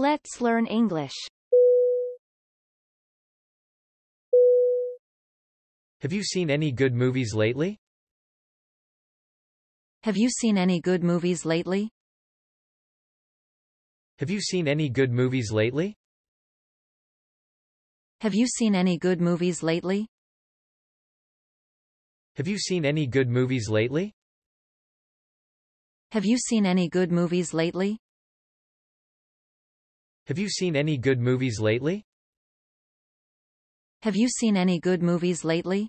Let's learn English. Have you seen any good movies lately? Have you seen any good movies lately? Have you seen any good movies lately? Have you seen any good movies lately? Have you seen any good movies lately? Have you seen any good movies lately? Have you seen any good movies lately? Have you seen any good movies lately?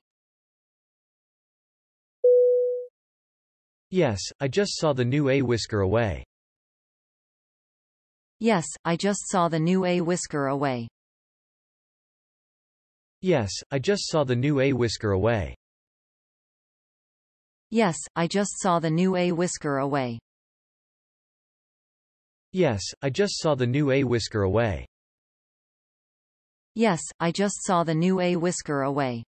Yes, I just saw the new A Whisker Away. Yes, I just saw the new A Whisker Away. Yes, I just saw the new A Whisker Away. Yes, I just saw the new A Whisker Away. Yes, I just saw the new A Whisker Away. Yes, I just saw the new A Whisker Away.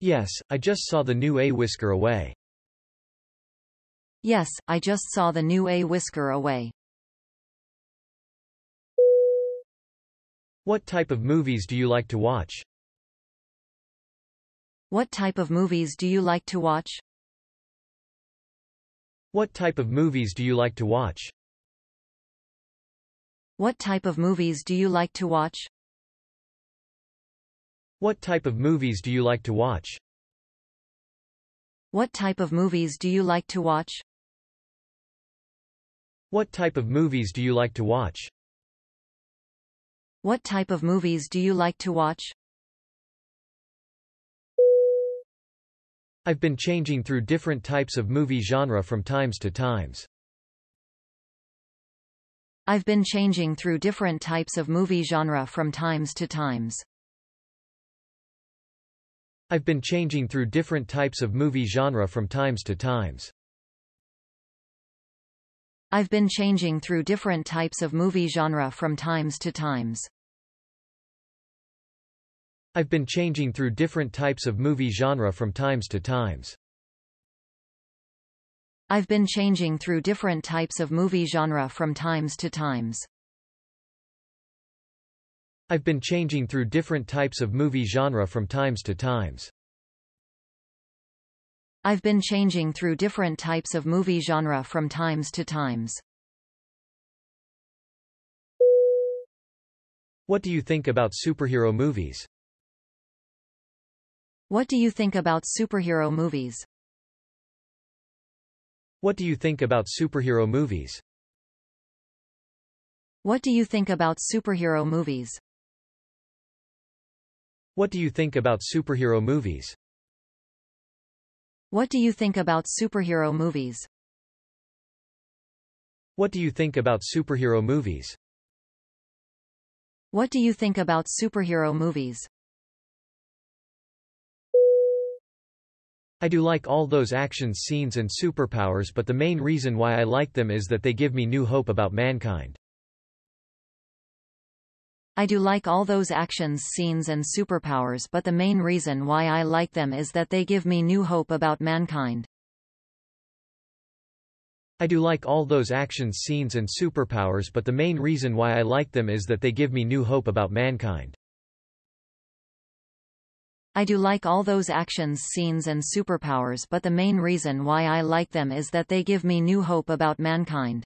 Yes, I just saw the new A Whisker Away. Yes, I just saw the new A Whisker Away. What type of movies do you like to watch? What type of movies do you like to watch? What type of movies do you like to watch? What type of movies do you like to watch? What type of movies do you like to watch? What type of movies do you like to watch? What type of movies do you like to watch? What type of movies do you like to watch? I've been changing through different types of movie genre from times to times. I've been changing through different types of movie genre from times to times. I've been changing through different types of movie genre from times to times. I've been changing through different types of movie genre from times to times. I've been changing through different types of movie genre from times to times. I've been changing through different types of movie genre from times to times. I've been changing through different types of movie genre from times to times. I've been changing through different types of movie genre from times to times. What do you think about superhero movies? What do you think about superhero movies? What do you think about superhero movies? What do you think about superhero movies? What do you think about superhero movies? What do you think about superhero movies? What do you think about superhero movies? What do you think about superhero movies? I do like all those action scenes and superpowers but the main reason why I like them is that they give me new hope about mankind. I do like all those actions scenes and superpowers but the main reason why I like them is that they give me new hope about mankind. I do like all those action scenes and superpowers but the main reason why I like them is that they give me new hope about mankind. I do like all those actions scenes and superpowers but the main reason why I like them is that they give me new hope about mankind.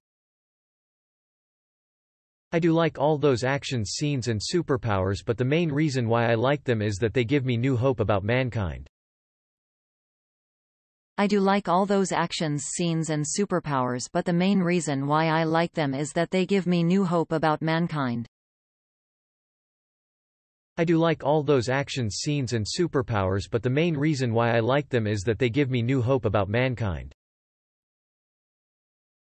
I do like all those action scenes and superpowers but the main reason why I like them is that they give me new hope about mankind. I do like all those actions scenes and superpowers but the main reason why I like them is that they give me new hope about mankind. I do like all those action scenes and superpowers but the main reason why I like them is that they give me new hope about mankind.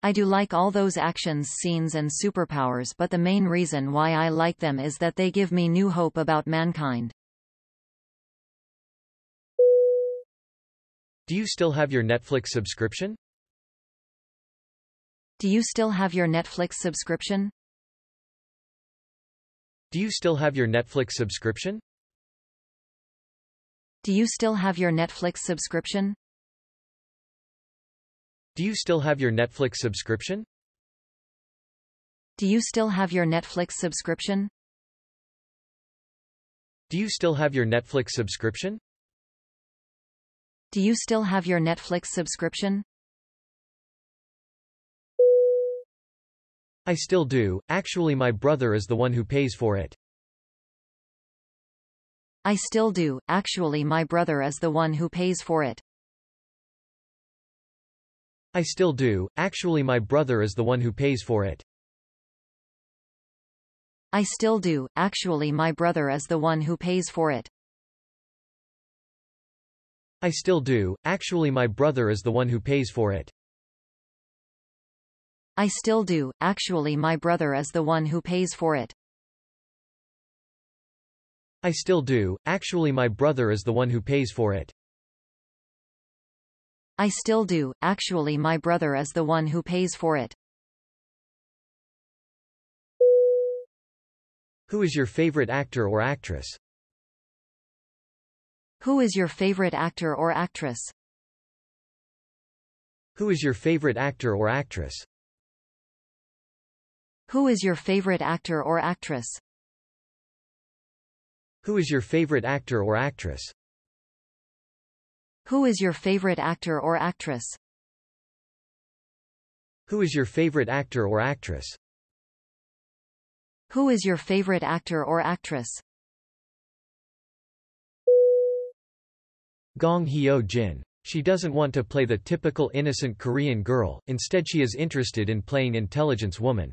I do like all those actions scenes and superpowers but the main reason why I like them is that they give me new hope about mankind. Do you still have your Netflix subscription? Do you still have your Netflix subscription? Do you still have your Netflix subscription? Do you still have your Netflix subscription? Do you still have your Netflix subscription? Do you still have your Netflix subscription? Do you still have your Netflix subscription? Do you still have your Netflix subscription? I still do, actually my brother is the one who pays for it. I still do, actually my brother is the one who pays for it. I still do, actually my brother is the one who pays for it. I still do, actually my brother is the one who pays for it. I still do, actually my brother is the one who pays for it. I still do, actually my brother is the one who pays for it. I still do, actually my brother is the one who pays for it. I still do, actually my brother is the one who pays for it. Who is your favorite actor or actress? Who is your favorite actor or actress? Who is your favorite actor or actress? Who is your favorite actor or actress? Who is your favorite actor or actress? Who is your favorite actor or actress? Who is your favorite actor or actress? Who is your favorite actor or actress? Gong Hyo Jin. She doesn't want to play the typical innocent Korean girl, instead she is interested in playing intelligence woman.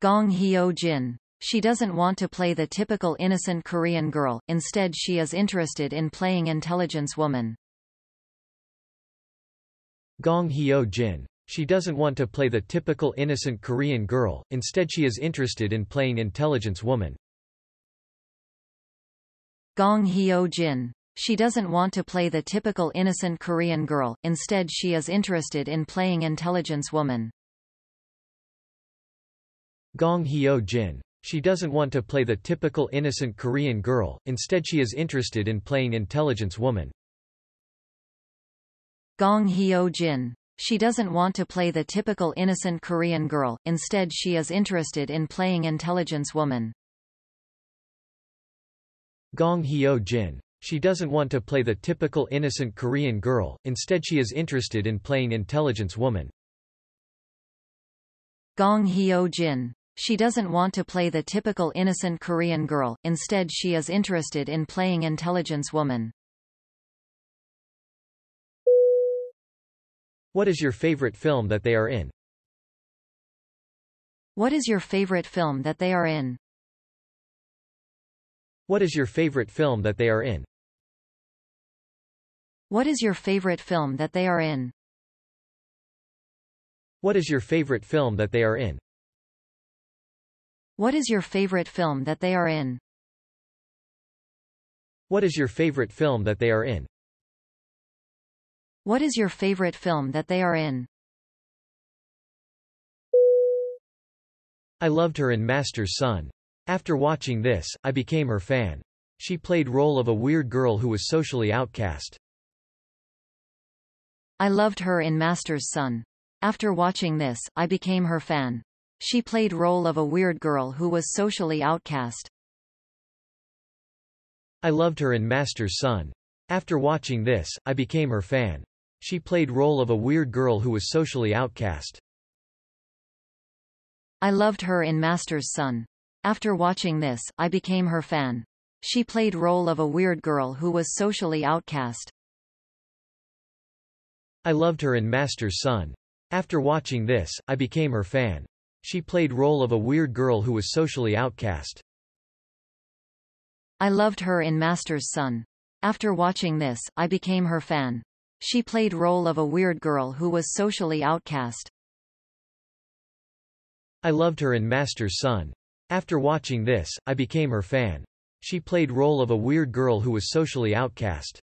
Gong Hyo Jin. She doesn't want to play the typical innocent Korean girl, instead she is interested in playing intelligence woman. Gong Hyo Jin. She doesn't want to play the typical innocent Korean girl, instead she is interested in playing intelligence woman. Gong Hyo Jin. She doesn't want to play the typical innocent Korean girl, instead she is interested in playing intelligence woman. Gong Hyo Jin. She doesn't want to play the typical innocent Korean girl, instead she is interested in playing intelligence woman. Gong Hyo Jin. She doesn't want to play the typical innocent Korean girl, instead she is interested in playing intelligence woman. Gong Hyo Jin. She doesn't want to play the typical innocent Korean girl, instead she is interested in playing intelligence woman. Gong Hyo Jin. She doesn't want to play the typical innocent Korean girl, instead she is interested in playing intelligence woman. What is your favorite film that they are in? What is your favorite film that they are in? What is your favorite film that they are in? What is your favorite film that they are in? What is your favorite film that they are in? What is your favorite film that they are in? What is your favorite film that they are in? What is your favorite film that they are in? I loved her in Master's Sun. After watching this, I became her fan. She played role of a weird girl who was socially outcast. I loved her in Master's Sun. After watching this, I became her fan. She played role of a weird girl who was socially outcast. I loved her in Master's Sun. After watching this, I became her fan. She played role of a weird girl who was socially outcast. I loved her in Master's Sun. After watching this, I became her fan. She played role of a weird girl who was socially outcast. I loved her in Master's Sun. After watching this, I became her fan. She played role of a weird girl who was socially outcast. I loved her in Master's Sun. After watching this, I became her fan. She played role of a weird girl who was socially outcast. I loved her in Master's Sun. After watching this, I became her fan. She played role of a weird girl who was socially outcast.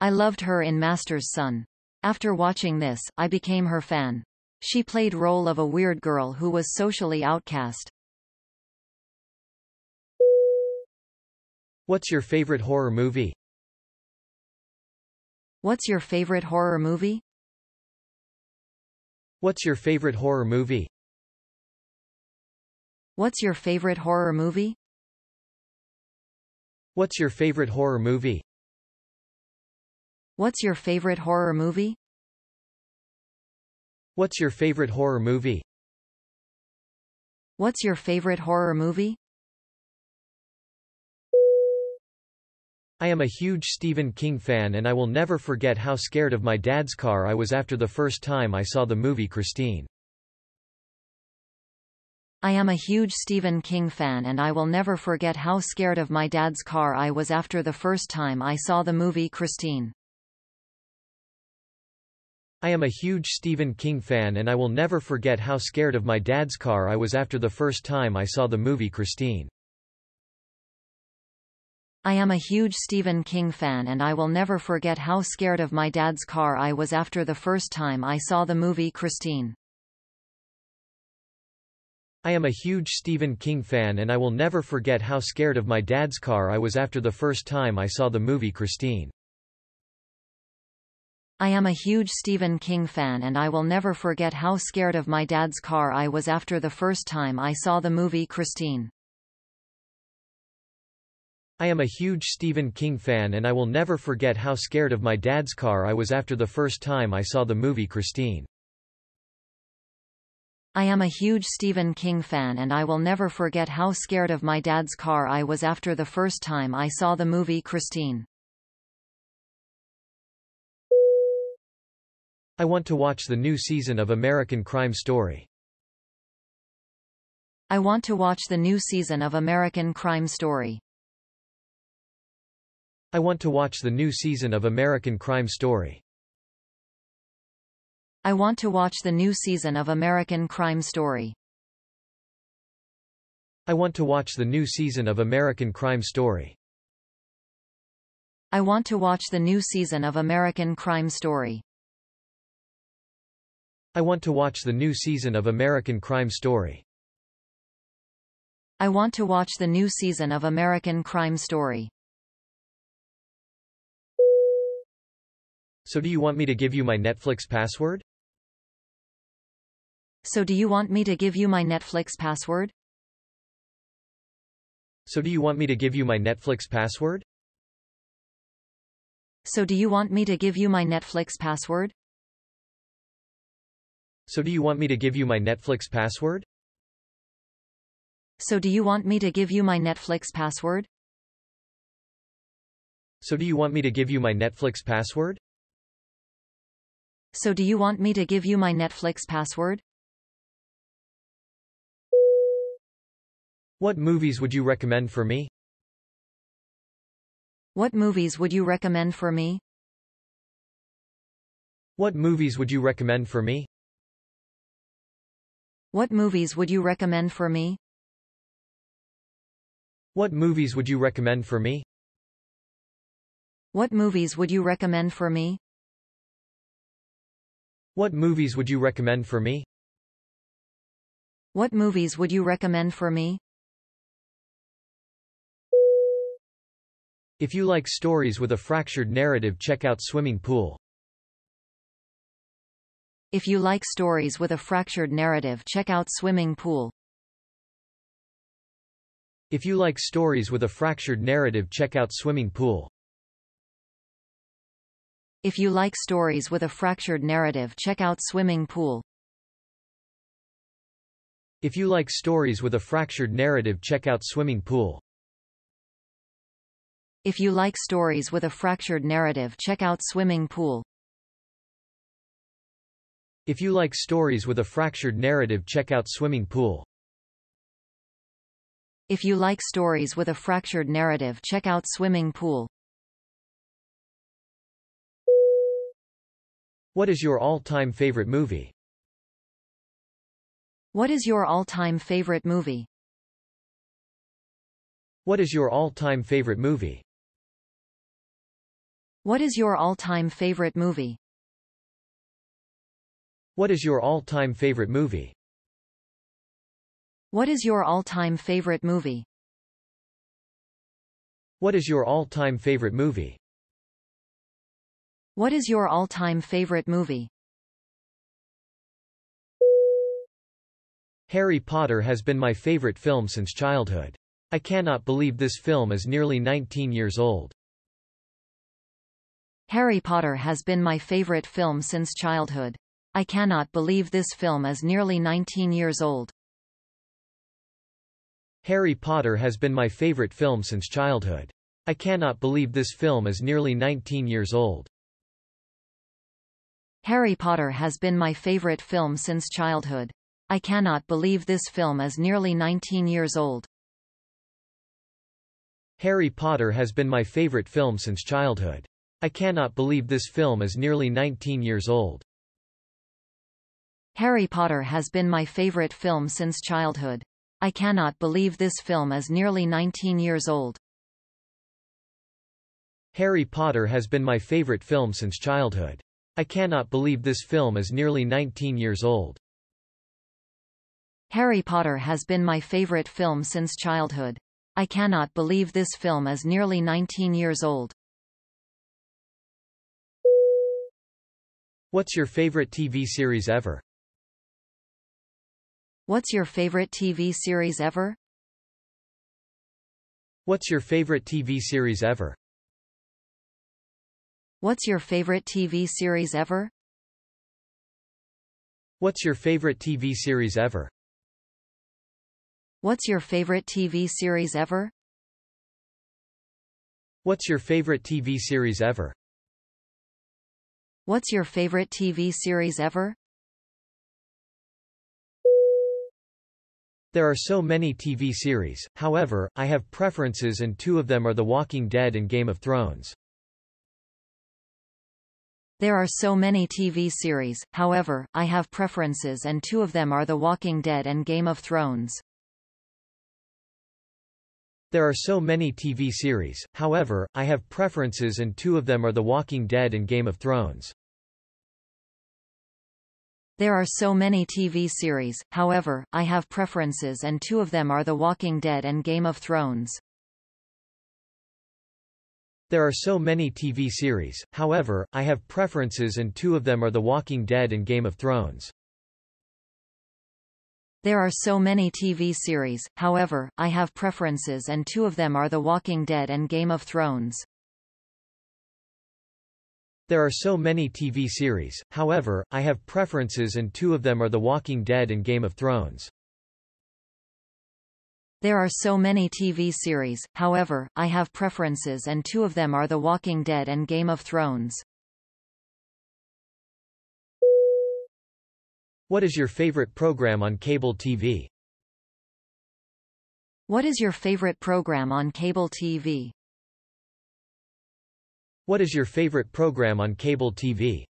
I loved her in Master's Sun. After watching this, I became her fan. She played role of a weird girl who was socially outcast. What's your favorite horror movie? What's your favorite horror movie? What's your favorite horror movie? What's your favorite horror movie? What's your favorite horror movie? What's your favorite horror movie? What's your favorite horror movie? What's your favorite horror movie? I am a huge Stephen King fan and I will never forget how scared of my dad's car I was after the first time I saw the movie Christine. I am a huge Stephen King fan and I will never forget how scared of my dad's car I was after the first time I saw the movie Christine. I am a huge Stephen King fan and I will never forget how scared of my dad's car I was after the first time I saw the movie Christine. I am a huge Stephen King fan and I will never forget how scared of my dad's car I was after the first time I saw the movie Christine. I am a huge Stephen King fan and I will never forget how scared of my dad's car I was after the first time I saw the movie Christine. I am a huge Stephen King fan and I will never forget how scared of my dad's car I was after the first time I saw the movie Christine. I am a huge Stephen King fan and I will never forget how scared of my dad's car I was after the first time I saw the movie Christine. I am a huge Stephen King fan and I will never forget how scared of my dad's car I was after the first time I saw the movie Christine. I want to watch the new season of American Crime Story. I want to watch the new season of American Crime Story. I want to watch the new season of American Crime Story. I want to watch the new season of American Crime Story. I want to watch the new season of American Crime Story. I want to watch the new season of American Crime Story. I want to watch the new season of American Crime Story. I want to watch the new season of American Crime Story. So do you want me to give you my Netflix password? So do you want me to give you my Netflix password? So do you want me to give you my Netflix password? So do you want me to give you my Netflix password? So do you want me to give you my Netflix password? So do you want me to give you my Netflix password? So do you want me to give you my Netflix password? So do you want me to give you my Netflix password? What movies would you recommend for me? What movies would you recommend for me? What movies would you recommend for me? What movies would you recommend for me? What movies would you recommend for me? What movies would you recommend for me? What movies would you recommend for me? What movies would you recommend for me? If you like stories with a fractured narrative check out Swimming Pool. If you like stories with a fractured narrative check out Swimming Pool. If you like stories with a fractured narrative check out Swimming Pool. If you like stories with a fractured narrative check out Swimming Pool. If you like stories with a fractured narrative check out Swimming Pool. If you like stories with a fractured narrative check out Swimming Pool. If you like stories with a fractured narrative check out Swimming Pool. If you like stories with a fractured narrative check out Swimming Pool. What is your all-time favorite movie? What is your all-time favorite movie? What is your all-time favorite movie? What is your all-time favorite movie? What is your all-time favorite movie? What is your all-time favorite movie? What is your all-time favorite movie? What is your all-time favorite movie? Harry Potter has been my favorite film since childhood. I cannot believe this film is nearly 19 years old. Harry Potter has been my favorite film since childhood. I cannot believe this film is nearly 19 years old. Harry Potter has been my favorite film since childhood. I cannot believe this film is nearly 19 years old. Harry Potter has been my favorite film since childhood. I cannot believe this film is nearly 19 years old. Harry Potter has been my favorite film since childhood. I cannot believe this film is nearly 19 years old. Harry Potter has been my favorite film since childhood. I cannot believe this film is nearly 19 years old. Harry Potter has been my favorite film since childhood. I cannot believe this film is nearly 19 years old. Harry Potter has been my favorite film since childhood. I cannot believe this film is nearly 19 years old. What's your favorite TV series ever? What's your favorite TV series ever? What's your favorite TV series ever? What's your favorite TV series ever? What's your favorite TV series ever? What's your favorite TV series ever? What's your favorite TV series ever? What's your favorite TV series ever? There are so many TV series, however, I have preferences and two of them are The Walking Dead and Game of Thrones. There are so many TV series, however, I have preferences and two of them are The Walking Dead and Game of Thrones. There are so many TV series, however, I have preferences and two of them are The Walking Dead and Game of Thrones. There are so many TV series, however, I have preferences and two of them are The Walking Dead and Game of Thrones. There are so many TV series, however, I have preferences and two of them are The Walking Dead and Game of Thrones. There are so many TV series, however, I have preferences and two of them are The Walking Dead and Game of Thrones. There are so many TV series, however, I have preferences and two of them are The Walking Dead and Game of Thrones. There are so many TV series, however, I have preferences and two of them are The Walking Dead and Game of Thrones. What is your favorite program on cable TV? What is your favorite program on cable TV? What is your favorite program on cable TV?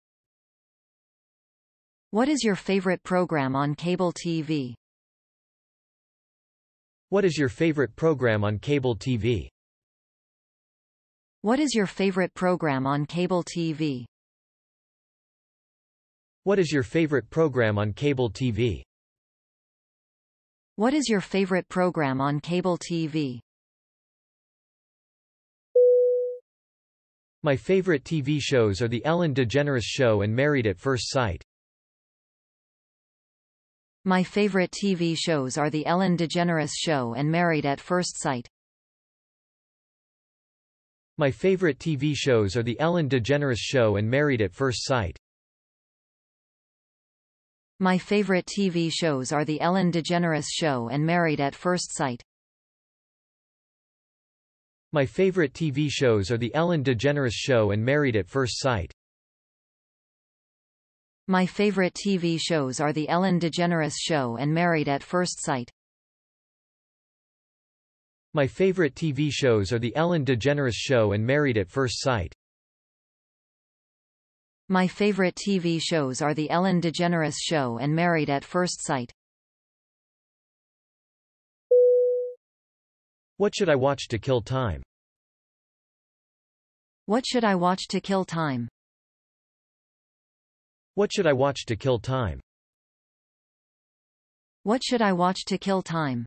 What is your favorite program on cable TV? What is your favorite program on cable TV? What is your favorite program on cable TV? What is your favorite program on cable TV? What is your favorite program on cable TV? My favorite TV shows are The Ellen DeGeneres Show and Married at First Sight. My favorite TV shows are The Ellen DeGeneres Show and Married at First Sight. My favorite TV shows are The Ellen DeGeneres Show and Married at First Sight. My favorite TV shows are The Ellen DeGeneres Show and Married at First Sight. My favorite TV shows are The Ellen DeGeneres Show and Married at First Sight. My favorite TV shows are The Ellen DeGeneres Show and Married at First Sight. My favorite TV shows are The Ellen DeGeneres Show and Married at First Sight. My favorite TV shows are The Ellen DeGeneres Show and Married at First Sight. What should I watch to kill time? What should I watch to kill time? What should I watch to kill time? What should I watch to kill time?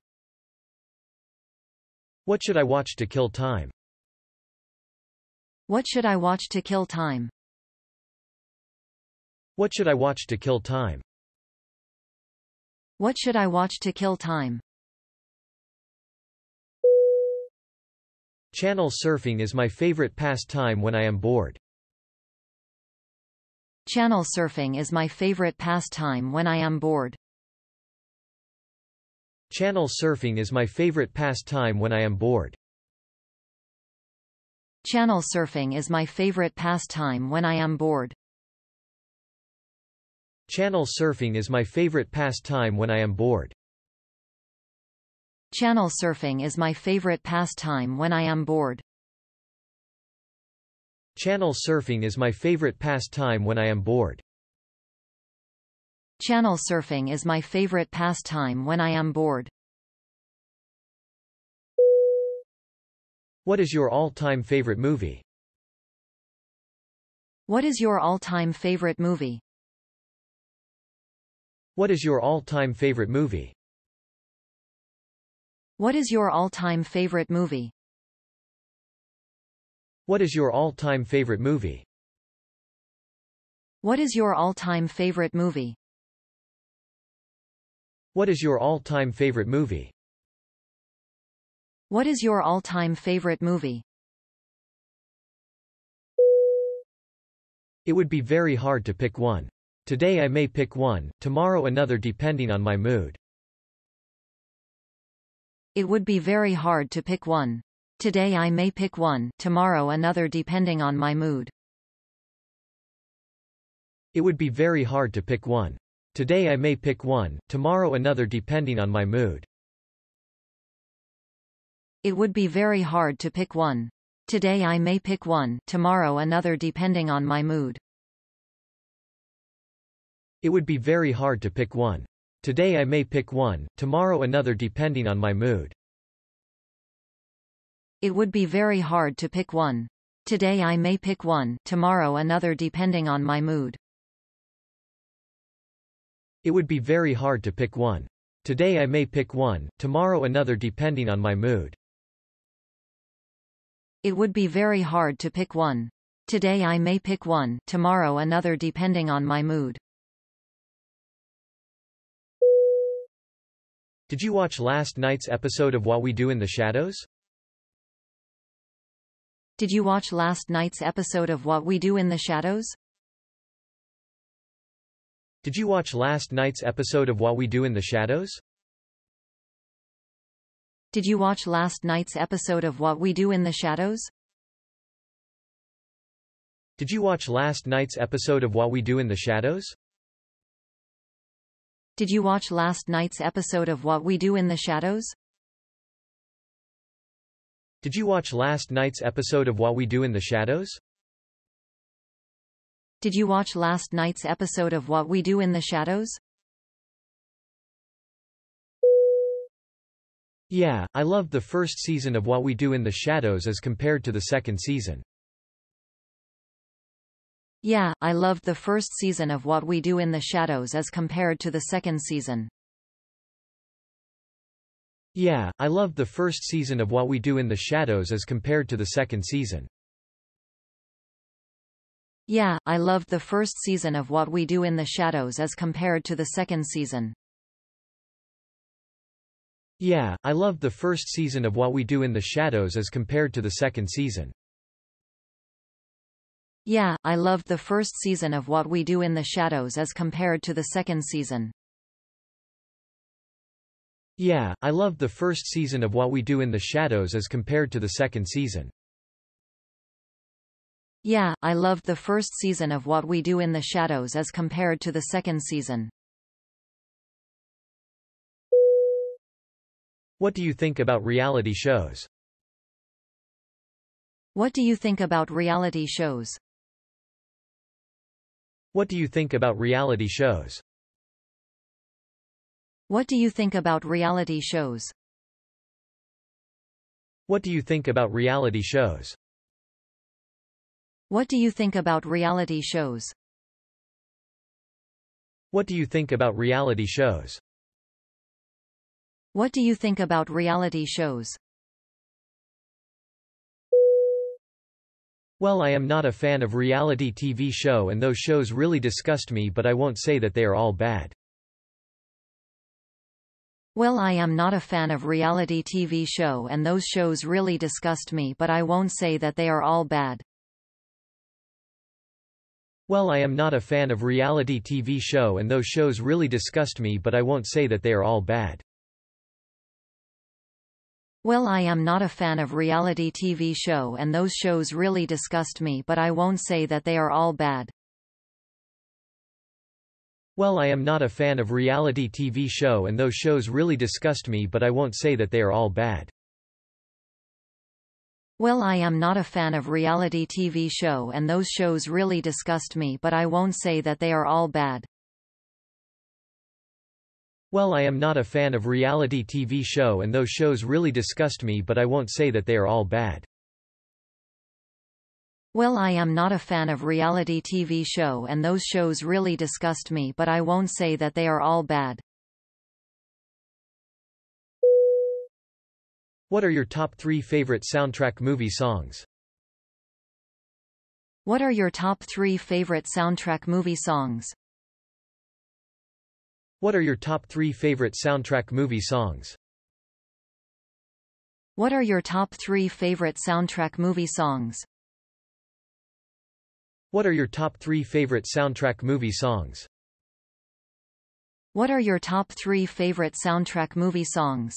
What should I watch to kill time? What should I watch to kill time? What should I watch to kill time? What should I watch to kill time? Channel surfing is my favorite pastime when I am bored. Channel surfing is my favorite pastime when I am bored. Channel surfing is my favorite pastime when I am bored. Channel surfing is my favorite pastime when I am bored. Channel surfing is my favorite pastime when I am bored. Channel surfing is my favorite pastime when I am bored. Channel surfing is my favorite pastime when I am bored. Channel surfing is my favorite pastime when I am bored. What is your all-time favorite movie? What is your all-time favorite movie? What is your all-time favorite movie? What is your all-time favorite movie? What is your all-time favorite movie? What is your all-time favorite movie? What is your all-time favorite movie? What is your all-time favorite movie? It would be very hard to pick one. Today I may pick one, tomorrow another depending on my mood. It would be very hard to pick one. Today I may pick one, tomorrow another depending on my mood. It would be very hard to pick one. Today I may pick one, tomorrow another depending on my mood. It would be very hard to pick one. Today I may pick one, tomorrow another depending on my mood. It would be very hard to pick one. Today I may pick one, tomorrow another depending on my mood. It would be very hard to pick one. Today I may pick one, tomorrow another depending on my mood. It would be very hard to pick one. Today I may pick one, tomorrow another depending on my mood. It would be very hard to pick one. Today I may pick one, tomorrow another depending on my mood. Did you watch last night's episode of What We Do in the Shadows? Did you watch last night's episode of What We Do in the Shadows? Did you watch last night's episode of What We Do in the Shadows? Did you watch last night's episode of What We Do in the Shadows? Did you watch last night's episode of What We Do in the Shadows? Did you watch last night's episode of What We Do in the Shadows? Did you watch last night's episode of What We Do in the Shadows? Did you watch last night's episode of What We Do in the Shadows? Yeah, I loved the first season of What We Do in the Shadows as compared to the second season. Yeah, I loved the first season of What We Do in the Shadows as compared to the second season. Yeah, I loved the first season of What We Do in the Shadows as compared to the second season. Yeah, I loved the first season of What We Do in the Shadows as compared to the second season. Yeah, I loved the first season of What We Do in the Shadows as compared to the second season. Yeah, I loved the first season of What We Do in the Shadows as compared to the second season. Yeah, I loved the first season of What We Do in the Shadows as compared to the second season. Yeah, I loved the first season of What We Do in the Shadows as compared to the second season. What do you think about reality shows? What do you think about reality shows? What do you think about reality shows? What do you think about reality shows? What do you think about reality shows? What do you think about reality shows? What do you think about reality shows? What do you think about reality shows? Well I am not a fan of reality TV show and those shows really disgust me but I won't say that they are all bad. Well I am not a fan of reality TV show and those shows really disgust me but I won't say that they are all bad. Well I am not a fan of reality TV show and those shows really disgust me but I won't say that they are all bad. Well I am not a fan of reality TV show and those shows really disgust me but I won't say that they are all bad. Well I am not a fan of reality TV show and those shows really disgust me but I won't say that they are all bad. Well I am not a fan of reality TV show and those shows really disgust me but I won't say that they are all bad. Well I am not a fan of reality TV show and those shows really disgust me but I won't say that they are all bad. Well I am not a fan of reality TV show and those shows really disgust me but I won't say that they are all bad. What are your top three favorite soundtrack movie songs? What are your top three favorite soundtrack movie songs? What are your top three favorite soundtrack movie songs? What are your top three favorite soundtrack movie songs? What are your top three favorite soundtrack movie songs? What are your top three favorite soundtrack movie songs?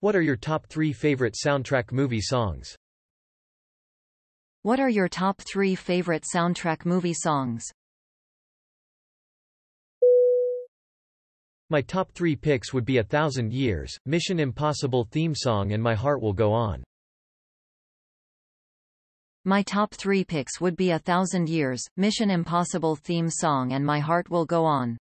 What are your top three favorite soundtrack movie songs? What are your top three favorite soundtrack movie songs? My top three picks would be A Thousand Years, Mission Impossible theme song and My Heart Will Go On. My top three picks would be A Thousand Years, Mission Impossible theme song and My Heart Will Go On.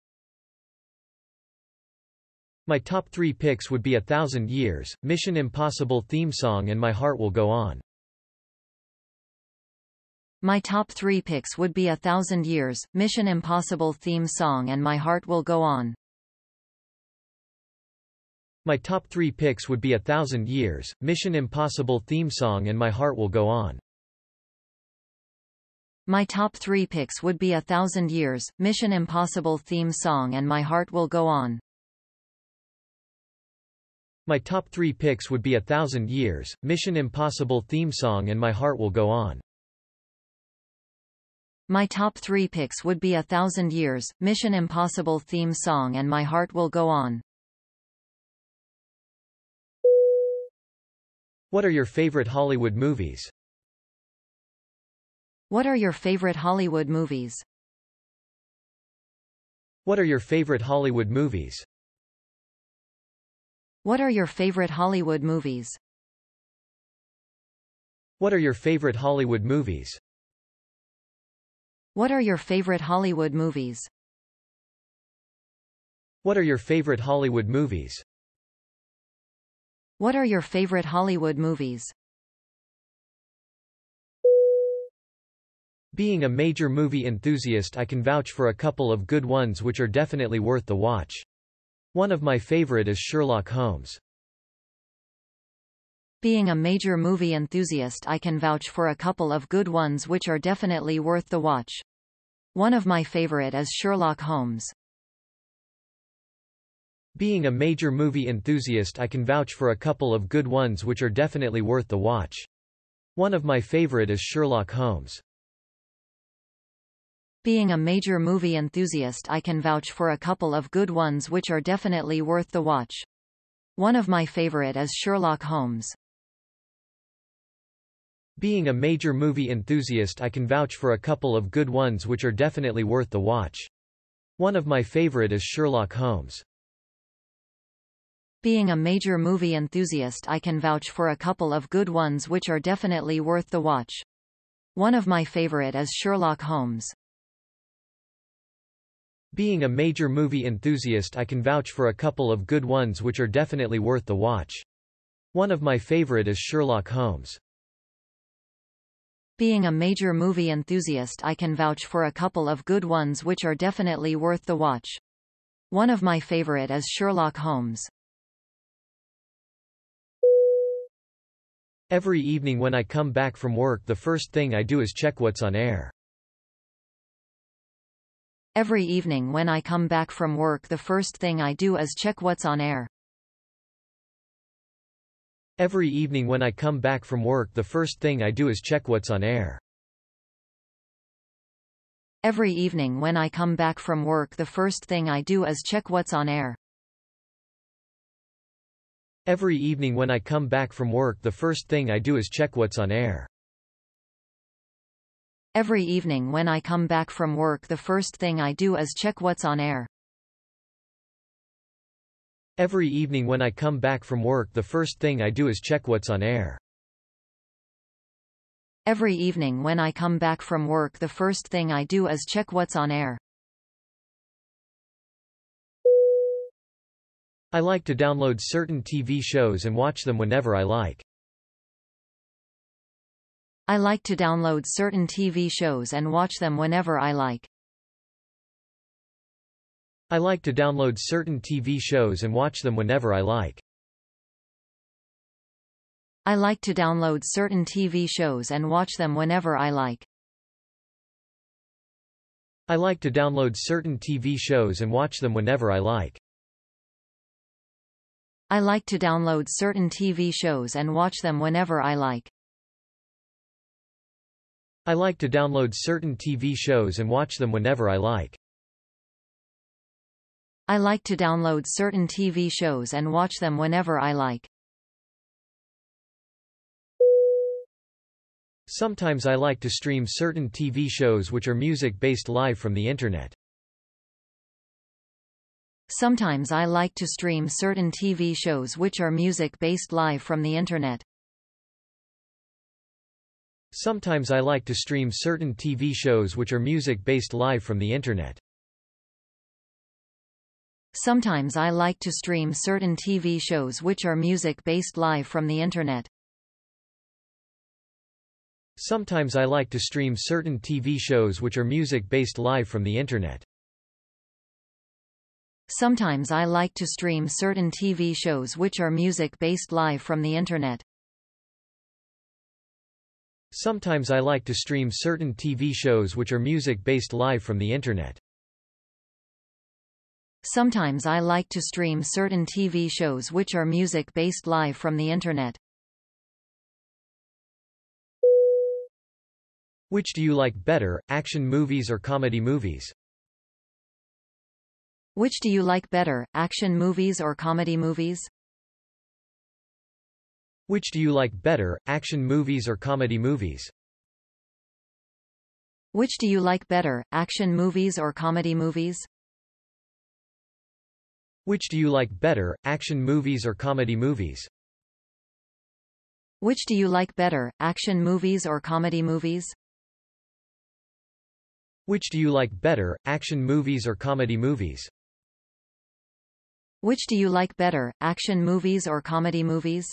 My top three picks would be A Thousand Years, Mission Impossible theme song and My Heart Will Go On. My top three picks would be A Thousand Years, Mission Impossible theme song and My Heart Will Go On. My top three picks would be A Thousand Years, Mission Impossible theme song and My Heart Will Go On. My top three picks would be A Thousand Years, Mission Impossible theme song and My Heart Will Go On. My top three picks would be A Thousand Years, Mission Impossible theme song and My Heart Will Go On. My top three picks would be A Thousand Years, Mission Impossible theme song and My Heart Will Go On. What are your favorite Hollywood movies? What are your favorite Hollywood movies? What are your favorite Hollywood movies? What are your favorite Hollywood movies? What are your favorite Hollywood movies? What are your favorite Hollywood movies? What are your favorite Hollywood movies? What are your favorite Hollywood movies? Being a major movie enthusiast I can vouch for a couple of good ones which are definitely worth the watch. One of my favorite is Sherlock Holmes. Being a major movie enthusiast I can vouch for a couple of good ones which are definitely worth the watch. One of my favorite is Sherlock Holmes. Being a major movie enthusiast I can vouch for a couple of good ones which are definitely worth the watch. One of my favorite is Sherlock Holmes. Being a major movie enthusiast I can vouch for a couple of good ones which are definitely worth the watch. One of my favorite is Sherlock Holmes. Being a major movie enthusiast I can vouch for a couple of good ones which are definitely worth the watch. One of my favorite is Sherlock Holmes. Being a major movie enthusiast I can vouch for a couple of good ones which are definitely worth the watch. One of my favorite is Sherlock Holmes. Being a major movie enthusiast I can vouch for a couple of good ones which are definitely worth the watch. One of my favorite is Sherlock Holmes. Being a major movie enthusiast I can vouch for a couple of good ones which are definitely worth the watch. One of my favorite is Sherlock Holmes. Every evening when I come back from work the first thing I do is check what's on air. Every evening when I come back from work the first thing I do is check what's on air. Every evening when I come back from work the first thing I do is check what's on air. Every evening when I come back from work the first thing I do is check what's on air. Every evening when I come back from work the first thing I do is check what's on air. Every evening when I come back from work the first thing I do is check what's on air. Every evening when I come back from work the first thing I do is check what's on air. Every evening when I come back from work the first thing I do is check what's on air. I like to download certain TV shows and watch them whenever I like. I like to download certain TV shows and watch them whenever I like. I like to download certain TV shows and watch them whenever I like. I like to download certain TV shows and watch them whenever I like. I like to download certain TV shows and watch them whenever I like. I like to download certain TV shows and watch them whenever I like. I like to download certain TV shows and watch them whenever I like. I like to download certain TV shows and watch them whenever I like. Sometimes I like to stream certain TV shows which are music-based live from the internet. Sometimes I like to stream certain TV shows which are music-based live from the internet. Sometimes I like to stream certain TV shows which are music-based live from the internet. Sometimes I like to stream certain TV shows which are music-based live from the internet. Sometimes I like to stream certain TV shows which are music-based live from the internet. Sometimes I like to stream certain TV shows which are music-based live from the internet. Sometimes I like to stream certain TV shows which are music-based live from the internet. Sometimes I like to stream certain TV shows which are music-based live from the internet. Which do you like better, action movies or comedy movies? Which do you like better, action movies or comedy movies? Which do you like better, action movies or comedy movies? Which do you like better, action movies or comedy movies? Which do you like better, action movies or comedy movies? Which do you like better, action movies or comedy movies? Which do you like better, action movies or comedy movies? Which do you like better, action movies or comedy movies?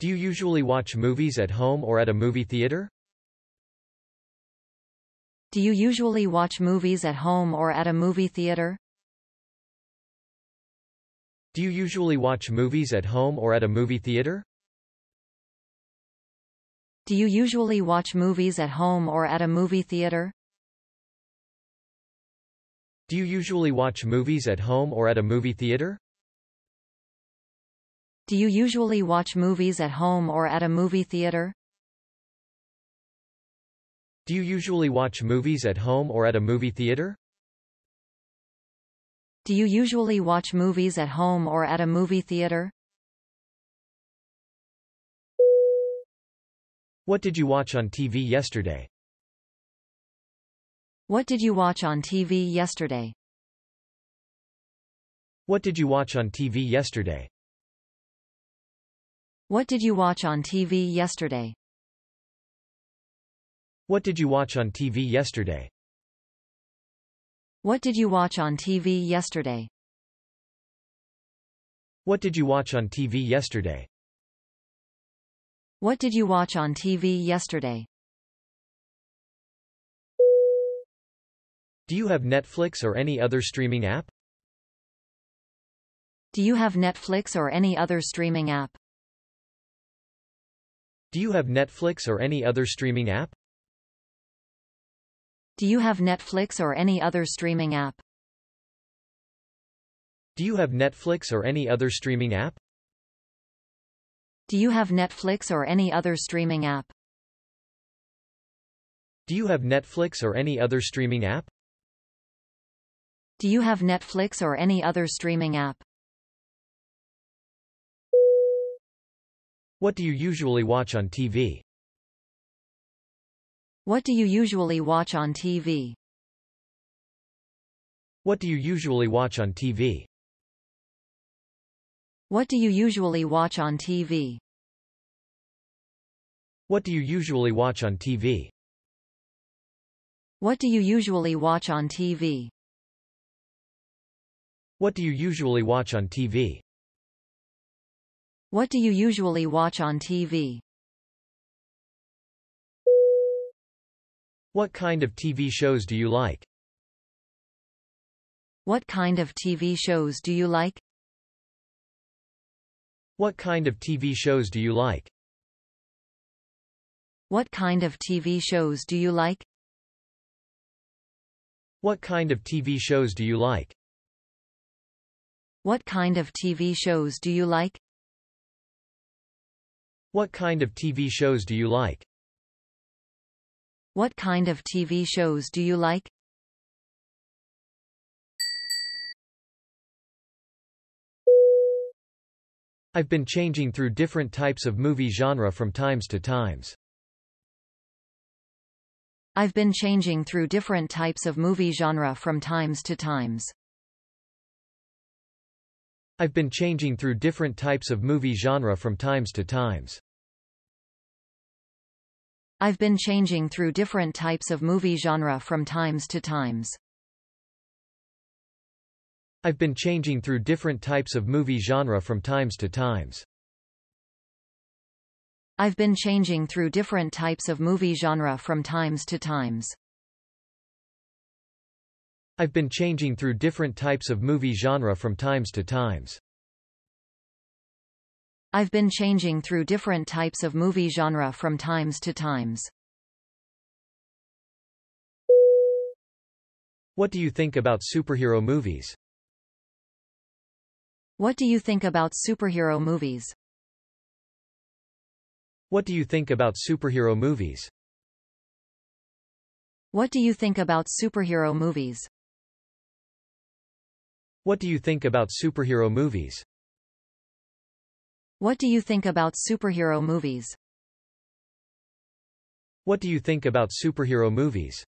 Do you usually watch movies at home or at a movie theater? Do you usually watch movies at home or at a movie theater? Do you usually watch movies at home or at a movie theater? Do you usually watch movies at home or at a movie theater? Do you usually watch movies at home or at a movie theater? Do you usually watch movies at home or at a movie theater? Do you usually watch movies at home or at a movie theater? Do you usually watch movies at home or at a movie theater? What did you watch on TV yesterday? What did you watch on TV yesterday? What did you watch on TV yesterday? What did you watch on TV yesterday? What did you watch on TV yesterday? What did you watch on TV yesterday? What did you watch on TV yesterday? What did you watch on TV yesterday? Do you have Netflix or any other streaming app? Do you have Netflix or any other streaming app? Do you have Netflix or any other streaming app? Do you have Netflix or any other streaming app? Do you have Netflix or any other streaming app? Do you have Netflix or any other streaming app? Do you have Netflix or any other streaming app? Do you have Netflix or any other streaming app? What do you usually watch on TV? What do you usually watch on TV? What do you usually watch on TV? What do you usually watch on TV? What do you usually watch on TV? What do you usually watch on TV? What do you usually watch on TV? What do you usually watch on TV? What kind of TV shows do you like? What kind of TV shows do you like? What kind of TV shows do you like? What kind of TV shows do you like? What kind of TV shows do you like? What kind of TV shows do you like? What kind of TV shows do you like? What kind of TV shows do you like? I've been changing through different types of movie genre from times to times. I've been changing through different types of movie genre from times to times. I've been changing through different types of movie genre from times to times. I've been changing through different types of movie genre from times to times. I've been changing through different types of movie genre from times to times. I've been changing through different types of movie genre from times to times. I've been changing through different types of movie genre from times to times. I've been changing through different types of movie genre from times to times. What do you think about superhero movies? What do you think about superhero movies? What do you think about superhero movies? What do you think about superhero movies? What do you think about superhero movies? What do you think about superhero movies? What do you think about superhero movies?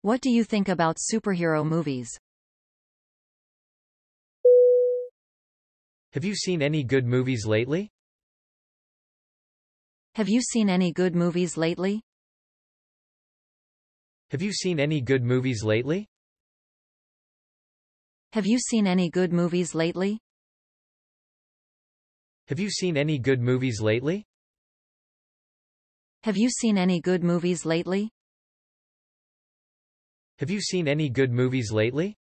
What do you think about superhero movies? Have you seen any good movies lately? Have you seen any good movies lately? Have you seen any good movies lately? Have you seen any good movies lately? Have you seen any good movies lately? Have you seen any good movies lately? Have you seen any good movies lately?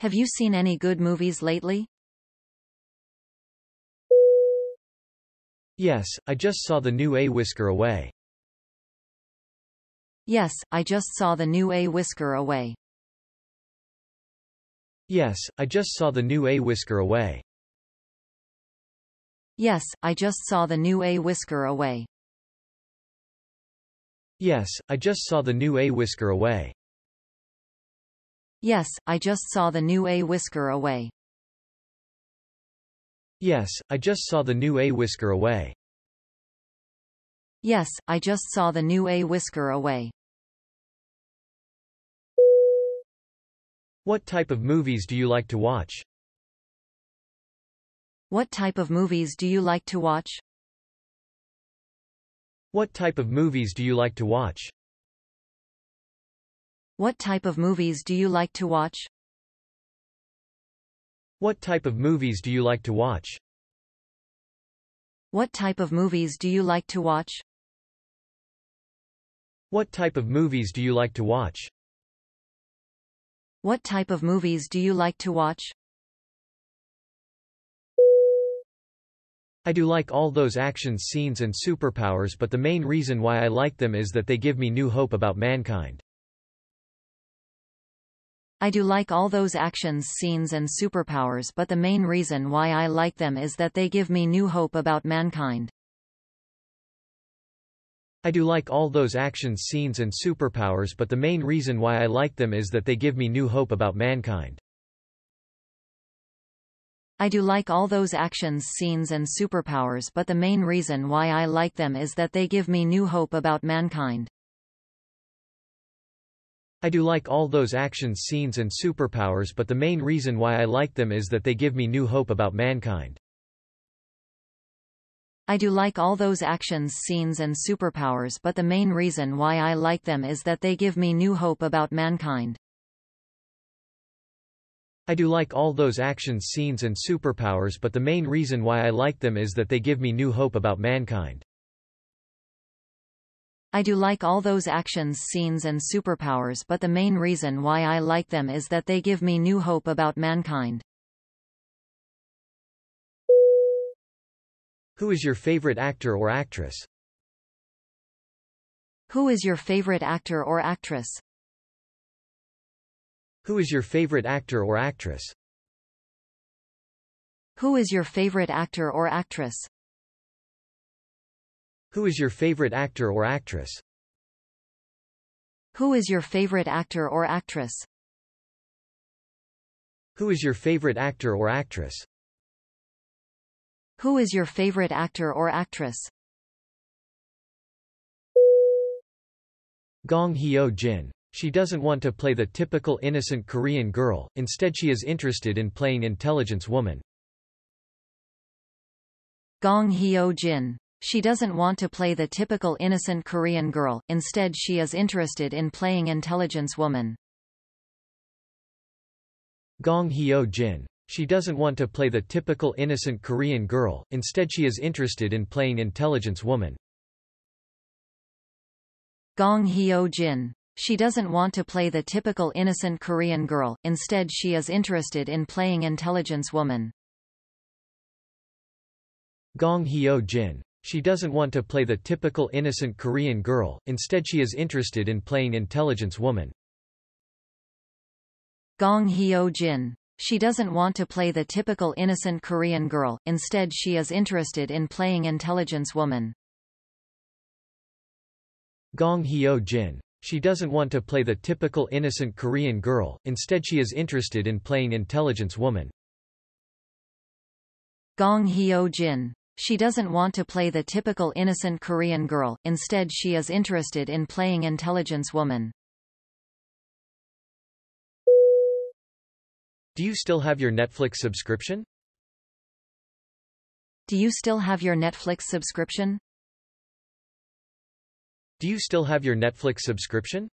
Have you seen any good movies lately? Yes, I just saw the new A Whisker Away. Yes, I just saw the new A Whisker Away. Yes, I just saw the new A Whisker Away. Yes, I just saw the new A Whisker Away. Yes, I just saw the new A Whisker Away. Yes, I just saw the new A Whisker Away. Yes, I just saw the new A Whisker Away. Yes, I just saw the new A Whisker Away. What type of movies do you like to watch? What type of movies do you like to watch? What type of movies do you like to watch? What type of movies do you like to watch? What type of movies do you like to watch? What type of movies do you like to watch? What type of movies do you like to watch? What type of movies do you like to watch? I do like all those actions scenes and superpowers but the main reason why I like them is that they give me new hope about mankind. I do like all those actions scenes and superpowers but the main reason why I like them is that they give me new hope about mankind. I do like all those actions scenes and superpowers but the main reason why I like them is that they give me new hope about mankind. I do like all those actions scenes and superpowers but the main reason why I like them is that they give me new hope about mankind. I do like all those actions scenes and superpowers but the main reason why I like them is that they give me new hope about mankind. I do like all those actions scenes and superpowers but the main reason why I like them is that they give me new hope about mankind. I do like all those actions scenes and superpowers but the main reason why I like them is that they give me new hope about mankind. I do like all those actions scenes and superpowers but the main reason why I like them is that they give me new hope about mankind. Who is your favorite actor or actress? Who is your favorite actor or actress? Who is your favorite actor or actress? Who is your favorite actor or actress? Who is your favorite actor or actress? Who is your favorite actor or actress? Who is your favorite actor or actress? Who is your favorite actor or actress? Gong Hyo Jin. She doesn't want to play the typical innocent Korean girl, instead she is interested in playing intelligence woman. Gong Hyo Jin. She doesn't want to play the typical innocent Korean girl, instead she is interested in playing intelligence woman. Gong Hyo Jin. She doesn't want to play the typical innocent Korean girl, instead she is interested in playing intelligence woman. Gong Hyo Jin. She doesn't want to play the typical innocent Korean girl, instead she is interested in playing intelligence woman. Gong Hyo Jin. She doesn't want to play the typical innocent Korean girl, instead she is interested in playing intelligence woman. Gong Hyo Jin. She doesn't want to play the typical innocent Korean girl, instead she is interested in playing intelligence woman. Gong Hyo Jin. She doesn't want to play the typical innocent Korean girl, instead she is interested in playing intelligence woman. Gong Hyo Jin. She doesn't want to play the typical innocent Korean girl, instead she is interested in playing intelligence woman. Do you still have your Netflix subscription? Do you still have your Netflix subscription? Do you still have your Netflix subscription?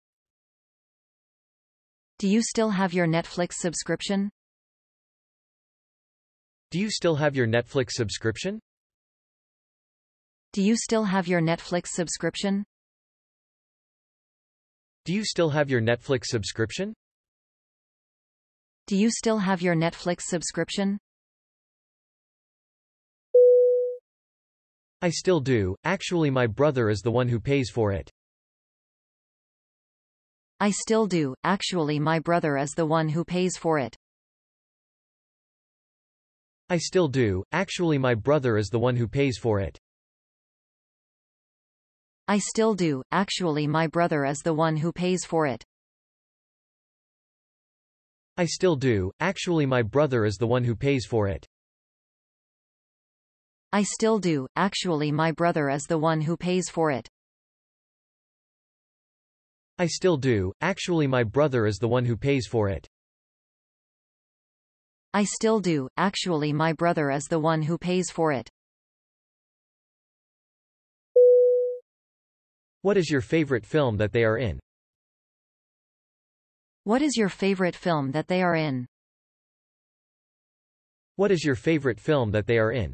Do you still have your Netflix subscription? Do you still have your Netflix subscription? Do you still have your Netflix subscription? Do you still have your Netflix subscription? Do you still have your Netflix subscription? I still do, actually my brother is the one who pays for it. I still do, actually my brother is the one who pays for it. I still do, actually my brother is the one who pays for it. I still do, actually my brother is the one who pays for it. I still do, actually my brother is the one who pays for it. I still do, actually my brother is the one who pays for it. I still do, actually my brother is the one who pays for it. I still do, actually my brother is the one who pays for it. What is your favorite film that they are in? What is your favorite film that they are in? What is your favorite film that they are in?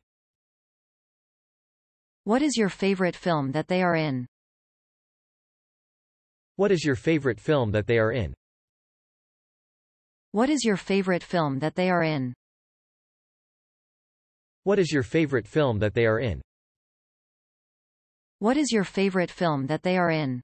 What is your favorite film that they are in? What is your favorite film that they are in? What is your favorite film that they are in? What is your favorite film that they are in? What is your favorite film that they are in?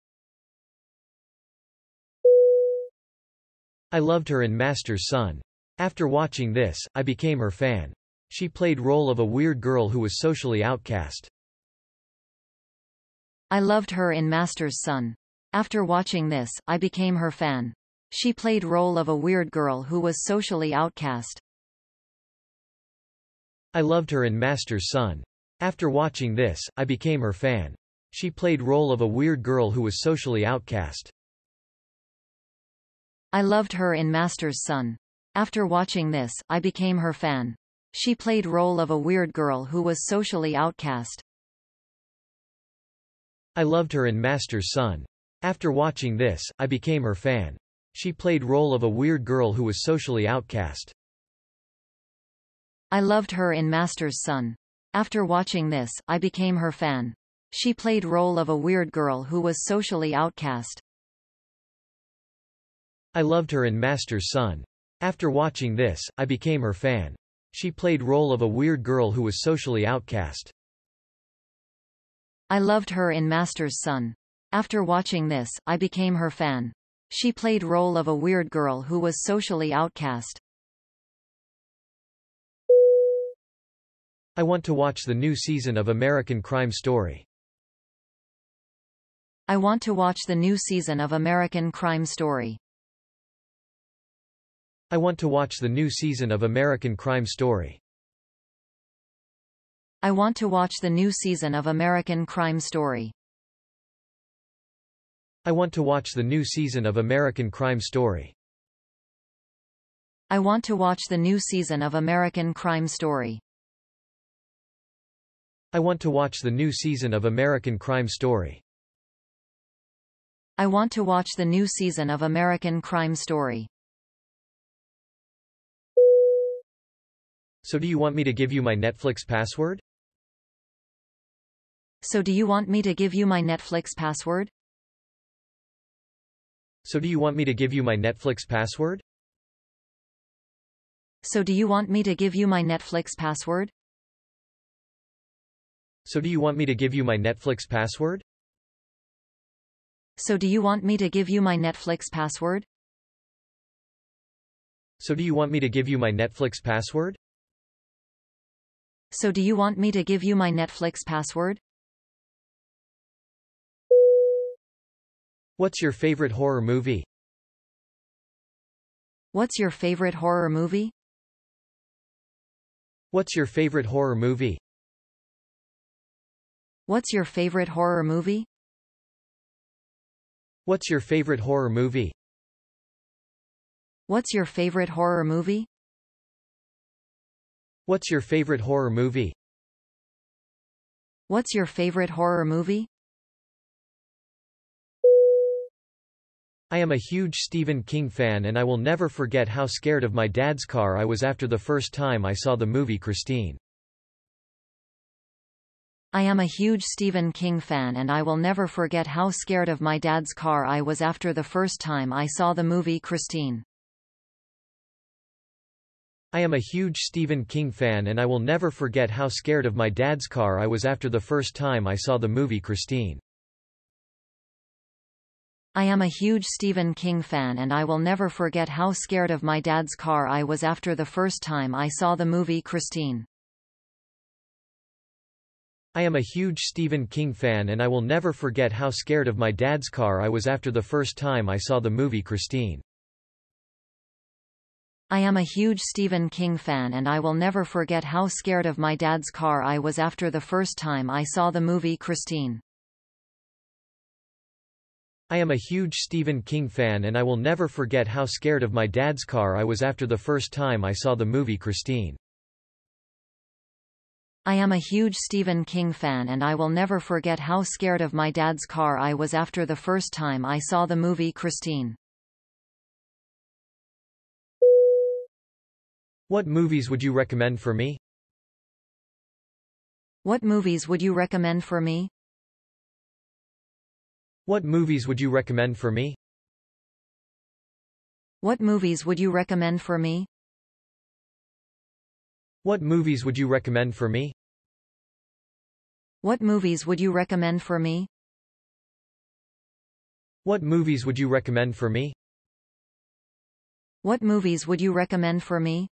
I loved her in Master's Sun. After watching this, I became her fan. She played role of a weird girl who was socially outcast. I loved her in Master's Sun. After watching this, I became her fan. She played role of a weird girl who was socially outcast. I loved her in Master's Sun. After watching this, I became her fan. She played role of a weird girl who was socially outcast. I loved her in Master's Sun. After watching this, I became her fan. She played role of a weird girl who was socially outcast. I loved her in Master's Sun. After watching this, I became her fan. She played role of a weird girl who was socially outcast. I loved her in Master's Sun. After watching this, I became her fan. She played role of a weird girl who was socially outcast. I loved her in Master's Sun. After watching this, I became her fan. She played role of a weird girl who was socially outcast. I loved her in Master's Sun. After watching this, I became her fan. She played role of a weird girl who was socially outcast. I want to watch the new season of American Crime Story. I want to watch the new season of American Crime Story. I want to watch the new season of American Crime Story. I want to watch the new season of American Crime Story. I want to watch the new season of American Crime Story. I want to watch the new season of American Crime Story. I want to watch the new season of American Crime Story. I want to watch the new season of American Crime Story. So do you want me to give you my Netflix password? So do you want me to give you my Netflix password? So do you want me to give you my Netflix password? So do you want me to give you my Netflix password? So do you want me to give you my Netflix password? So do you want me to give you my Netflix password? So do you want me to give you my Netflix password? So do you want me to give you my Netflix password? What's your favorite horror movie? What's your favorite horror movie? What's your favorite horror movie? What's your favorite horror movie? What's your favorite horror movie? What's your favorite horror movie? What's your favorite horror movie? What's your favorite horror movie? I am a huge Stephen King fan and I will never forget how scared of my dad's car I was after the first time I saw the movie Christine. I am a huge Stephen King fan and I will never forget how scared of my dad's car I was after the first time I saw the movie Christine. I am a huge Stephen King fan and I will never forget how scared of my dad's car I was after the first time I saw the movie Christine. I am a huge Stephen King fan and I will never forget how scared of my dad's car I was after the first time I saw the movie Christine. I am a huge Stephen King fan and I will never forget how scared of my dad's car I was after the first time I saw the movie Christine. I am a huge Stephen King fan and I will never forget how scared of my dad's car I was after the first time I saw the movie Christine. I am a huge Stephen King fan and I will never forget how scared of my dad's car I was after the first time I saw the movie Christine. I am a huge Stephen King fan and I will never forget how scared of my dad's car I was after the first time I saw the movie Christine. What movies would you recommend for me? What movies would you recommend for me? What movies would you recommend for me? What movies would you recommend for me? What movies would you recommend for me? What movies would you recommend for me? What movies would you recommend for me? What movies would you recommend for me?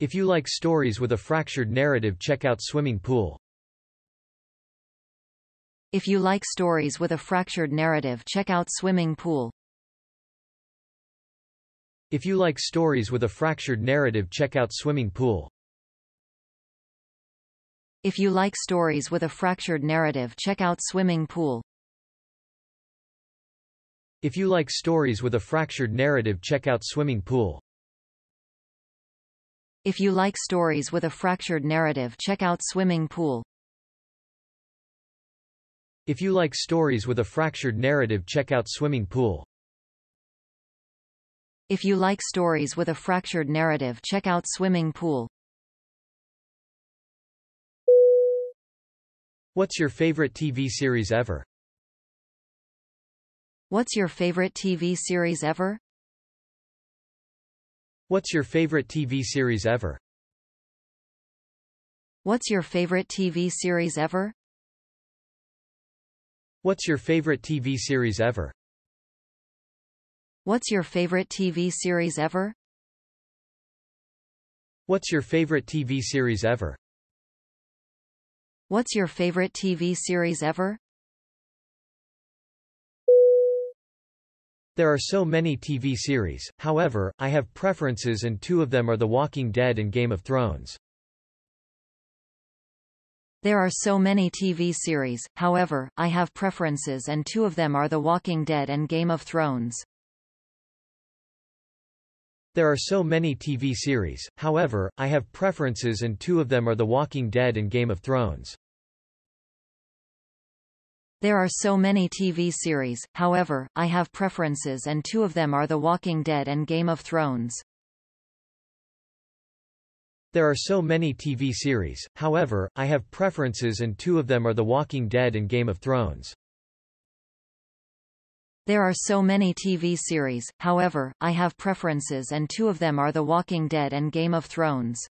If you like stories with a fractured narrative check out Swimming Pool. If you like stories with a fractured narrative check out Swimming Pool. If you like stories with a fractured narrative check out Swimming Pool. If you like stories with a fractured narrative check out Swimming Pool. If you like stories with a fractured narrative check out Swimming Pool. If you like stories with a fractured narrative check out Swimming Pool. If you like stories with a fractured narrative check out Swimming Pool. If you like stories with a fractured narrative check out Swimming Pool. What's your favorite TV series ever? What's your favorite TV series ever? What's your favorite TV series ever? What's your favorite TV series ever? What's your favorite TV series ever? What's your favorite TV series ever? What's your favorite TV series ever? What's your favorite TV series ever? There are so many TV series, however, I have preferences and two of them are The Walking Dead and Game of Thrones. There are so many TV series, however, I have preferences and two of them are The Walking Dead and Game of Thrones. There are so many TV series, however, I have preferences and two of them are The Walking Dead and Game of Thrones. There are so many TV series, however, I have preferences and two of them are The Walking Dead and Game of Thrones. There are so many TV series, however, I have preferences and two of them are The Walking Dead and Game of Thrones. There are so many TV series, however, I have preferences and two of them are The Walking Dead and Game of Thrones.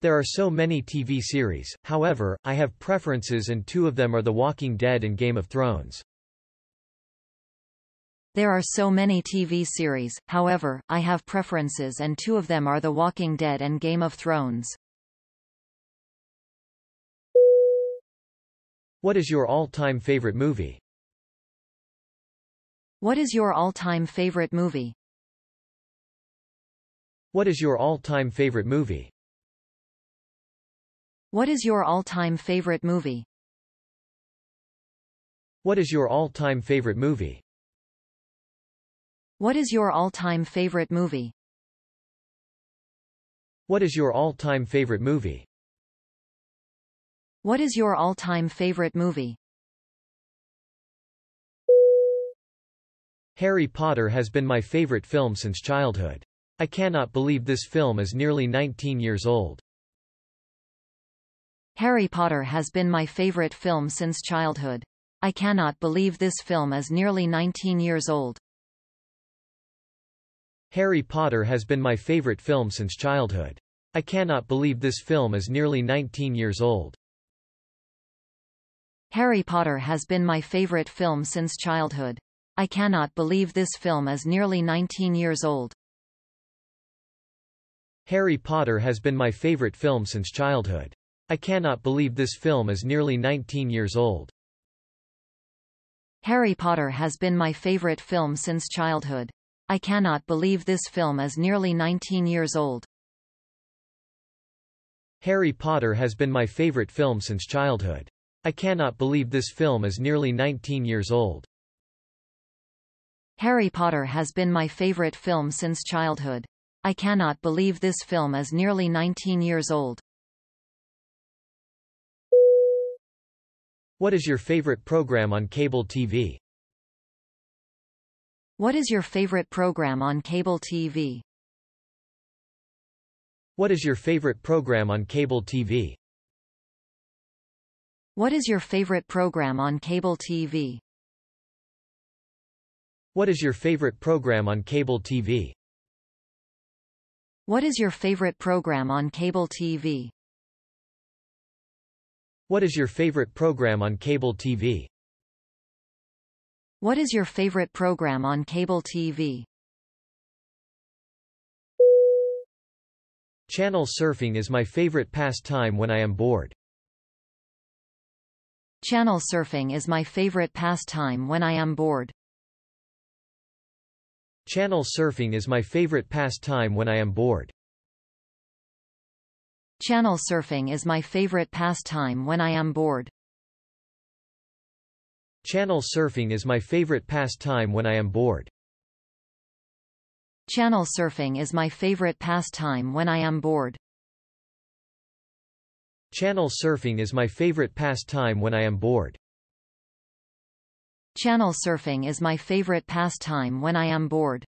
There are so many TV series, however, I have preferences and two of them are The Walking Dead and Game of Thrones. There are so many TV series, however, I have preferences and two of them are The Walking Dead and Game of Thrones. What is your all-time favorite movie? What is your all-time favorite movie? What is your all-time favorite movie? What is your all-time favorite movie? What is your all-time favorite movie? What is your all-time favorite movie? What is your all-time favorite movie? What is your all-time favorite movie? Harry Potter has been my favorite film since childhood. I cannot believe this film is nearly 19 years old. Harry Potter has been my favorite film since childhood. I cannot believe this film is nearly 19 years old. Harry Potter has been my favorite film since childhood. I cannot believe this film is nearly 19 years old. Harry Potter has been my favorite film since childhood. I cannot believe this film is nearly 19 years old. Harry Potter has been my favorite film since childhood. I cannot believe this film is nearly 19 years old. Harry Potter has been my favorite film since childhood. I cannot believe this film is nearly 19 years old. Harry Potter has been my favorite film since childhood. I cannot believe this film is nearly 19 years old. Harry Potter has been my favorite film since childhood. I cannot believe this film is nearly 19 years old. What is your favorite program on cable TV? What is your favorite program on cable TV? What is your favorite program on cable TV? What is your favorite program on cable TV? What is your favorite program on cable TV? What is your favorite program on cable TV? What is your favorite program on cable TV? What is your favorite program on cable TV? Channel surfing is my favorite pastime when I am bored. Channel surfing is my favorite pastime when I am bored. Channel surfing is my favorite pastime when I am bored. Channel surfing is my favorite pastime when I am bored. Channel surfing is my favorite pastime when I am bored. Channel surfing is my favorite pastime when I am bored. Channel surfing is my favorite pastime when I am bored. Channel surfing is my favorite pastime when I am bored.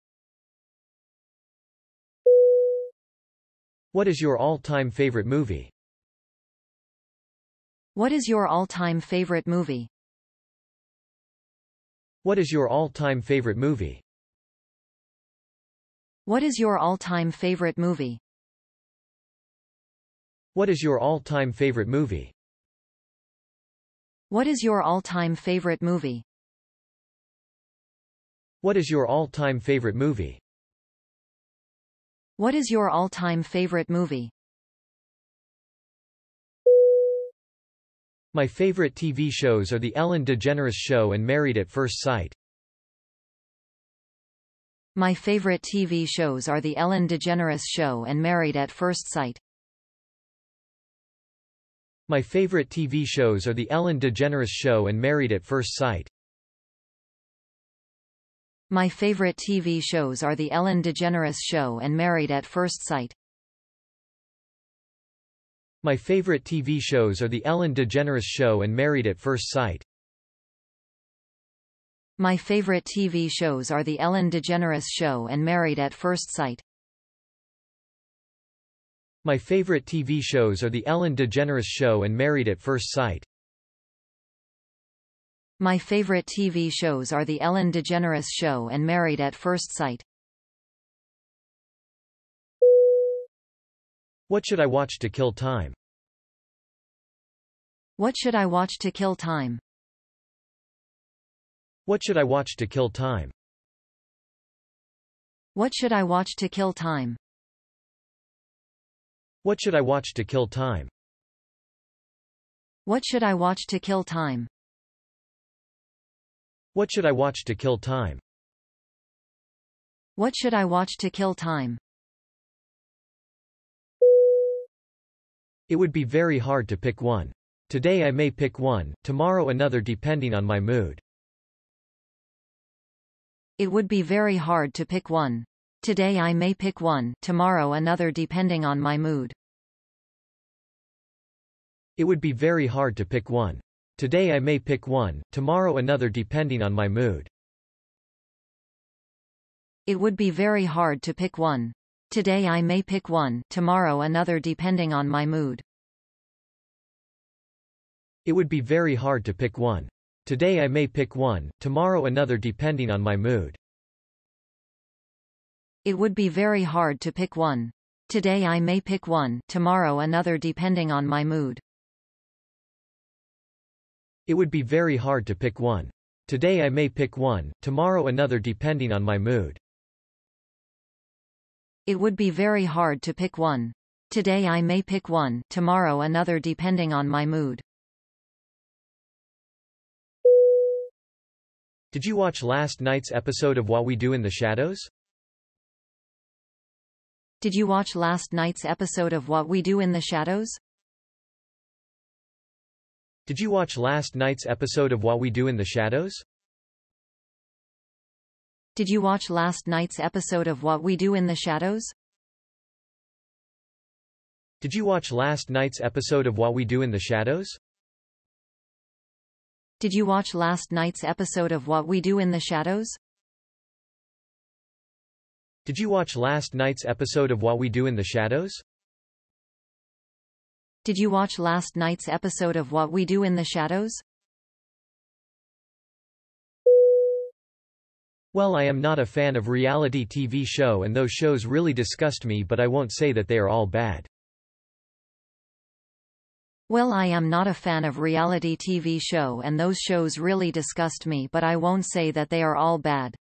What is your all-time favorite movie? What is your all-time favorite movie? What is your all-time favorite movie? What is your all-time favorite movie? What is your all-time favorite movie? What is your all-time favorite movie? What is your all-time favorite movie? What is your all-time favorite movie? My favorite TV shows are The Ellen DeGeneres Show and Married at First Sight. My favorite TV shows are The Ellen DeGeneres Show and Married at First Sight. My favorite TV shows are The Ellen DeGeneres Show and Married at First Sight. My favorite TV shows are The Ellen DeGeneres Show and Married at First Sight. My favorite TV shows are The Ellen DeGeneres Show and Married at First Sight. My favorite TV shows are The Ellen DeGeneres Show and Married at First Sight. My favorite TV shows are The Ellen DeGeneres Show and Married at First Sight. My favorite TV shows are The Ellen DeGeneres Show and Married at First Sight. What should I watch to kill time? What should I watch to kill time? What should I watch to kill time? What should I watch to kill time? What should I watch to kill time? What should I watch to kill time? What should I watch to kill time? What should I watch to kill time? It would be very hard to pick one. Today I may pick one, tomorrow another depending on my mood. It would be very hard to pick one. Today I may pick one, tomorrow another depending on my mood. It would be very hard to pick one. Today I may pick one, tomorrow another depending on my mood. It would be very hard to pick one. Today I may pick one, tomorrow another depending on my mood. It would be very hard to pick one. Today I may pick one, tomorrow another depending on my mood. It would be very hard to pick one. Today I may pick one, tomorrow another depending on my mood. It would be very hard to pick one. Today I may pick one, tomorrow another depending on my mood. It would be very hard to pick one. Today I may pick one, tomorrow another depending on my mood. Did you watch last night's episode of What We Do in the Shadows? Did you watch last night's episode of What We Do in the Shadows? Did you watch last night's episode of What We Do in the Shadows? Did you watch last night's episode of What We Do in the Shadows? Did you watch last night's episode of What We Do in the Shadows? Did you watch last night's episode of What We Do in the Shadows? Did you watch last night's episode of What We Do in the Shadows? Did you watch last night's episode of What We Do in the Shadows? Well I am not a fan of reality TV show and those shows really disgust me but I won't say that they are all bad. Well I am not a fan of reality TV show and those shows really disgust me but I won't say that they are all bad.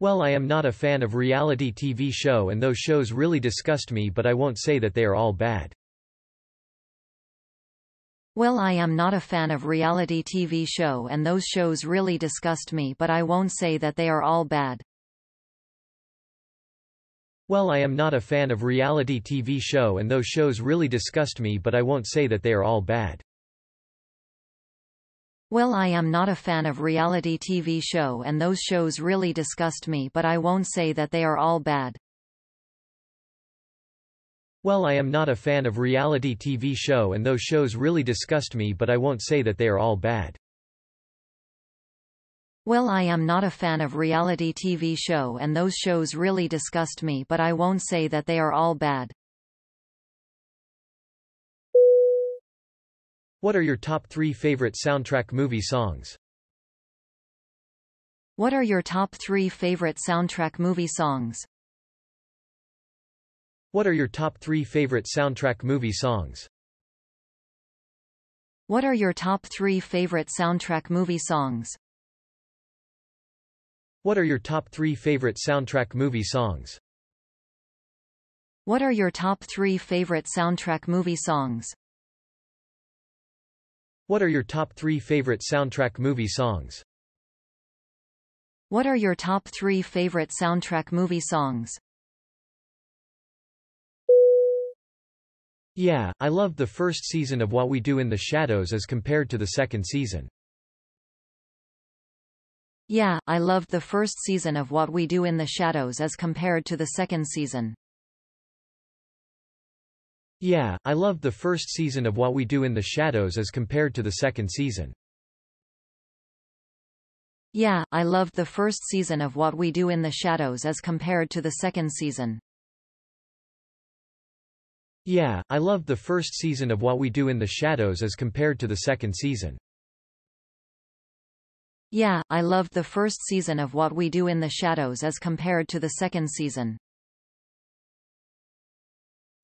Well I am not a fan of reality TV show and those shows really disgust me but I won't say that they are all bad. Well I am not a fan of reality TV show and those shows really disgust me but I won't say that they are all bad. Well I am not a fan of reality TV show and those shows really disgust me but I won't say that they are all bad. Well I am not a fan of reality TV show and those shows really disgust me but I won't say that they are all bad. Well I am not a fan of reality TV show and those shows really disgust me but I won't say that they are all bad. Well I am not a fan of reality TV show and those shows really disgust me but I won't say that they are all bad. What are your top three favorite soundtrack movie songs? What are your top three favorite soundtrack movie songs? What are your top three favorite soundtrack movie songs? What are your top three favorite soundtrack movie songs? What are your top three favorite soundtrack movie songs? What are your top three favorite soundtrack movie songs? What are your top three favorite soundtrack movie songs? What are your top three favorite soundtrack movie songs? Yeah, I loved the first season of What We Do in the Shadows as compared to the second season. Yeah, I loved the first season of What We Do in the Shadows as compared to the second season. Yeah, I loved the first season of What We Do in the Shadows as compared to the second season. Yeah, I loved the first season of What We Do in the Shadows as compared to the second season. Yeah, I loved the first season of What We Do in the Shadows as compared to the second season. Yeah, I loved the first season of What We Do in the Shadows as compared to the second season.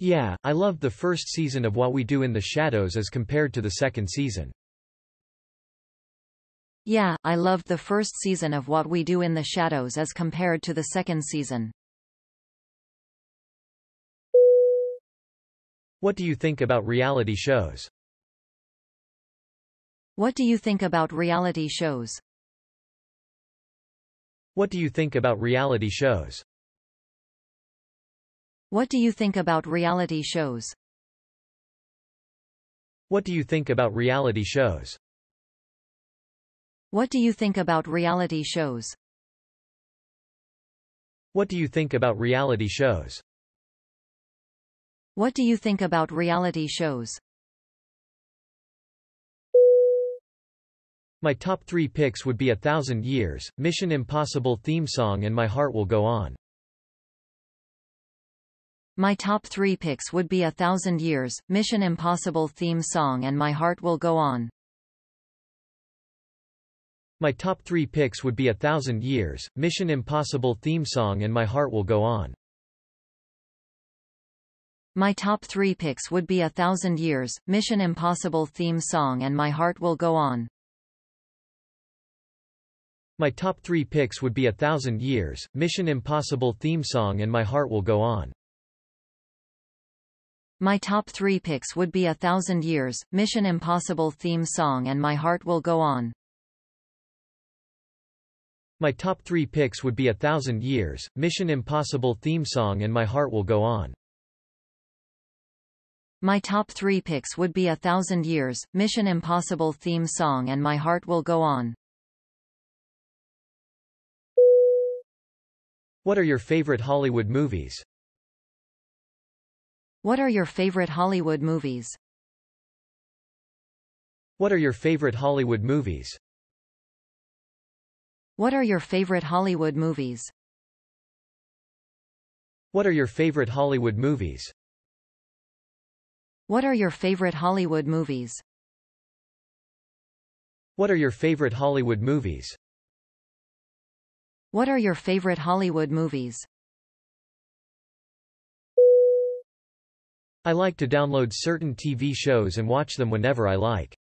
Yeah, I loved the first season of What We Do in the Shadows as compared to the second season. Yeah, I loved the first season of What We Do in the Shadows as compared to the second season. What do you think about reality shows? What do you think about reality shows? What do you think about reality shows? What do you think about reality shows? What do you think about reality shows? What do you think about reality shows? What do you think about reality shows? What do you think about reality shows? My top three picks would be A Thousand Years, Mission Impossible theme song and My Heart Will Go On. My top three picks would be A Thousand Years, Mission Impossible theme song and My Heart Will Go On. My top three picks would be A Thousand Years, Mission Impossible theme song and My Heart Will Go On. My top three picks would be A Thousand Years, Mission Impossible theme song and My Heart Will Go On. My top three picks would be A Thousand Years, Mission Impossible theme song and My Heart Will Go On. My top three picks would be A Thousand Years, Mission Impossible theme song and My Heart Will Go On. My top three picks would be A Thousand Years, Mission Impossible theme song and My Heart Will Go On. My top three picks would be A Thousand Years, Mission Impossible theme song and My Heart Will Go On. What are your favorite Hollywood movies? What are your favorite Hollywood movies? What are your favorite Hollywood movies? What are your favorite Hollywood movies? What are your favorite Hollywood movies? What are your favorite Hollywood movies? What are your favorite Hollywood movies? What are your favorite Hollywood movies? I like to download certain TV shows and watch them whenever I like.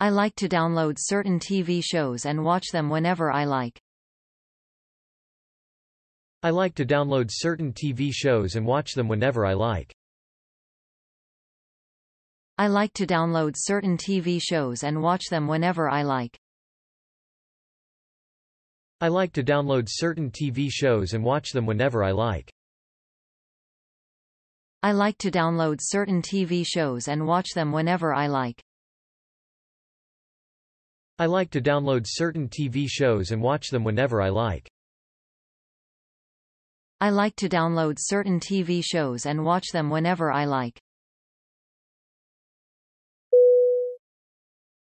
I like to download certain TV shows and watch them whenever I like. I like to download certain TV shows and watch them whenever I like. I like to download certain TV shows and watch them whenever I like. I like to download certain TV shows and watch them whenever I like. I like to download certain TV shows and watch them whenever I like. I like to download certain TV shows and watch them whenever I like. I like to download certain TV shows and watch them whenever I like.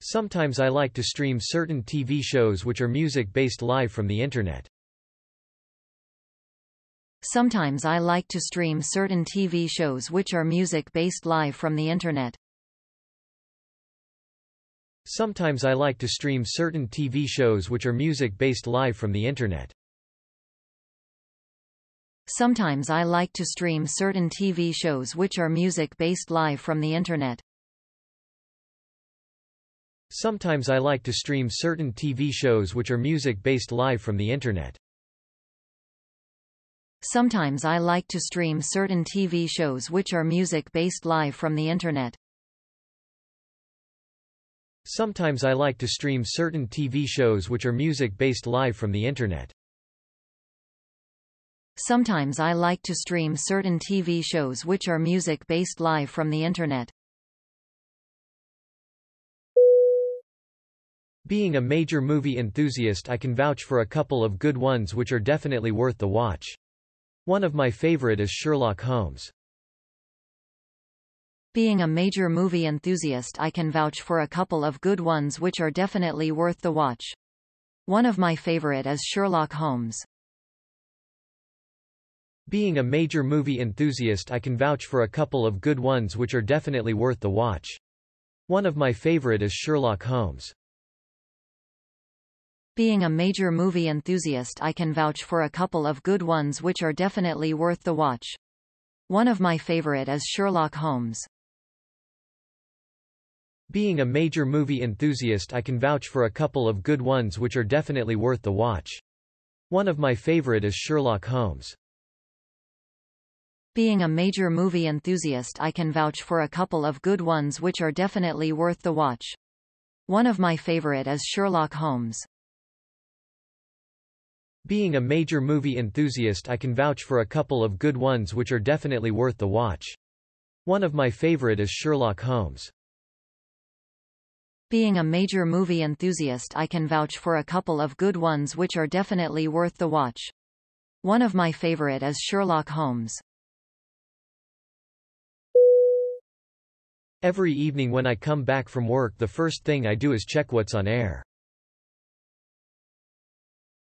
Sometimes I like to stream certain TV shows which are music-based live from the internet. Sometimes I like to stream certain TV shows which are music-based live from the internet. Sometimes I like to stream certain TV shows which are music-based live from the internet. Sometimes I like to stream certain TV shows which are music-based live from the internet. Sometimes I like to stream certain TV shows which are music-based live from the internet. Sometimes I like to stream certain TV shows which are music-based live from the internet. Sometimes I like to stream certain TV shows which are music-based live from the internet. Sometimes I like to stream certain TV shows which are music-based live from the internet. Being a major movie enthusiast I can vouch for a couple of good ones which are definitely worth the watch. One of my favorite is Sherlock Holmes. Being a major movie enthusiast I can vouch for a couple of good ones which are definitely worth the watch. One of my favorite is Sherlock Holmes. Being a major movie enthusiast I can vouch for a couple of good ones which are definitely worth the watch. One of my favorite is Sherlock Holmes. Being a major movie enthusiast I can vouch for a couple of good ones which are definitely worth the watch. One of my favorite is Sherlock Holmes. Being a major movie enthusiast I can vouch for a couple of good ones which are definitely worth the watch. One of my favorite is Sherlock Holmes. Being a major movie enthusiast I can vouch for a couple of good ones which are definitely worth the watch. One of my favorite is Sherlock Holmes. Being a major movie enthusiast I can vouch for a couple of good ones which are definitely worth the watch. One of my favorite is Sherlock Holmes. Being a major movie enthusiast I can vouch for a couple of good ones which are definitely worth the watch. One of my favorite is Sherlock Holmes. Every evening when I come back from work the first thing I do is check what's on air.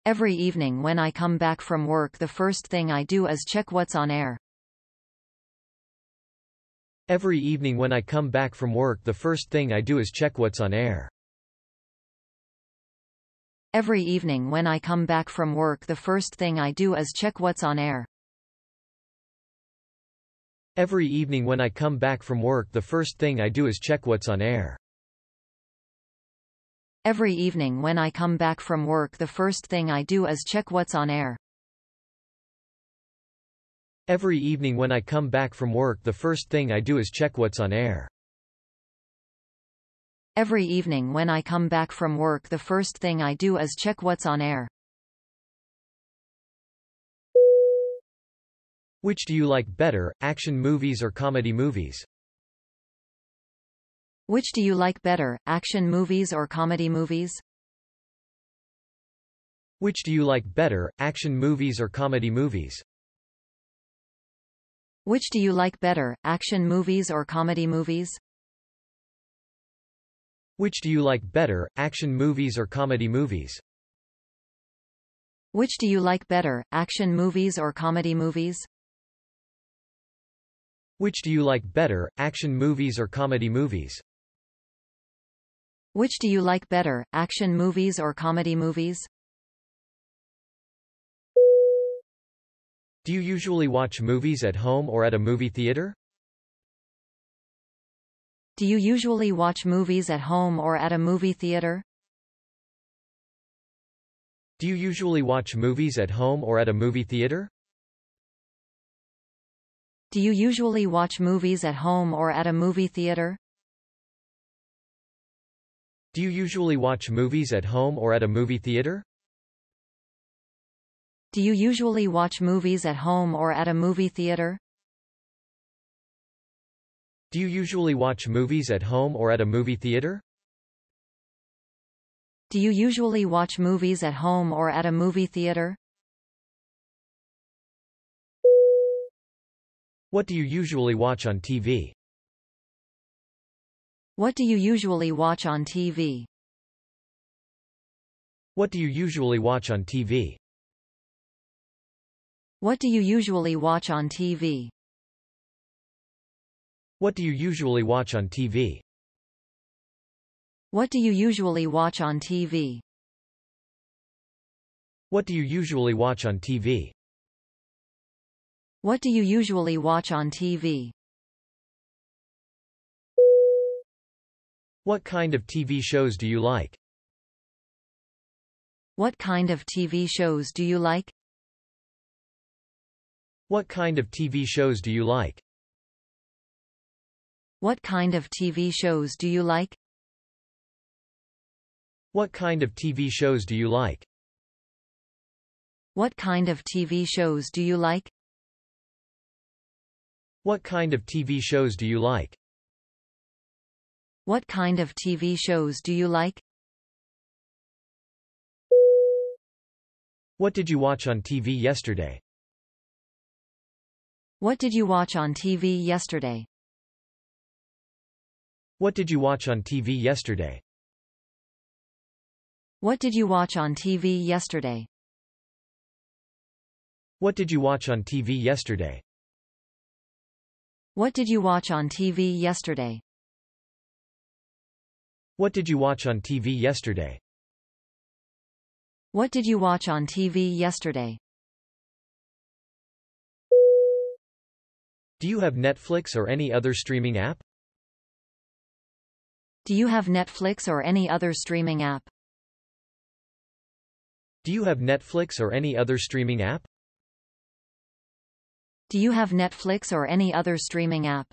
Every evening when I come back from work the first thing I do is check what's on air. Every evening when I come back from work the first thing I do is check what's on air. Every evening when I come back from work the first thing I do is check what's on air. Every evening when I come back from work the first thing I do is check what's on air. Every evening when I come back from work the first thing I do is check what's on air. Every evening when I come back from work the first thing I do is check what's on air. Every evening when I come back from work the first thing I do is check what's on air. Which do you like better, action movies or comedy movies? Which do you like better, action movies or comedy movies? Which do you like better, action movies or comedy movies? Which do you like better, action movies or comedy movies? Which do you like better, action movies or comedy movies? Which do you like better, action movies or comedy movies? Which do you like better, action movies or comedy movies? Which do you like better, action movies or comedy movies? Do you usually watch movies at home or at a movie theater? Do you usually watch movies at home or at a movie theater? Do you usually watch movies at home or at a movie theater? Do you usually watch movies at home or at a movie theater? Do you usually watch movies at home or at a movie theater? Do you usually watch movies at home or at a movie theater? Do you usually watch movies at home or at a movie theater? Do you usually watch movies at home or at a movie theater? What do you usually watch on TV? What do you usually watch on TV? What do you usually watch on TV? What do you usually watch on TV? What do you usually watch on TV? What do you usually watch on TV? What do you usually watch on TV? What do you usually watch on TV? What kind of TV shows do you like? What kind of TV shows do you like? What kind of TV shows do you like? What kind of TV shows do you like? What kind of TV shows do you like? What kind of TV shows do you like? What kind of TV shows do you like? What kind of TV shows do you like? What did you watch on TV yesterday? What did you watch on TV yesterday? What did you watch on TV yesterday? What did you watch on TV yesterday? What did you watch on TV yesterday? What did you watch on TV yesterday? What did you watch on TV yesterday? What did you watch on TV yesterday? Do you have Netflix or any other streaming app? Do you have Netflix or any other streaming app? Do you have Netflix or any other streaming app? Do you have Netflix or any other streaming app?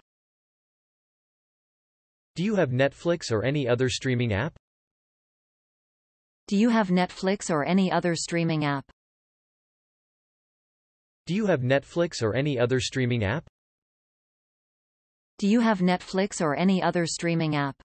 Do you have Netflix or any other streaming app? Do you have Netflix or any other streaming app? Do you have Netflix or any other streaming app? Do you have Netflix or any other streaming app?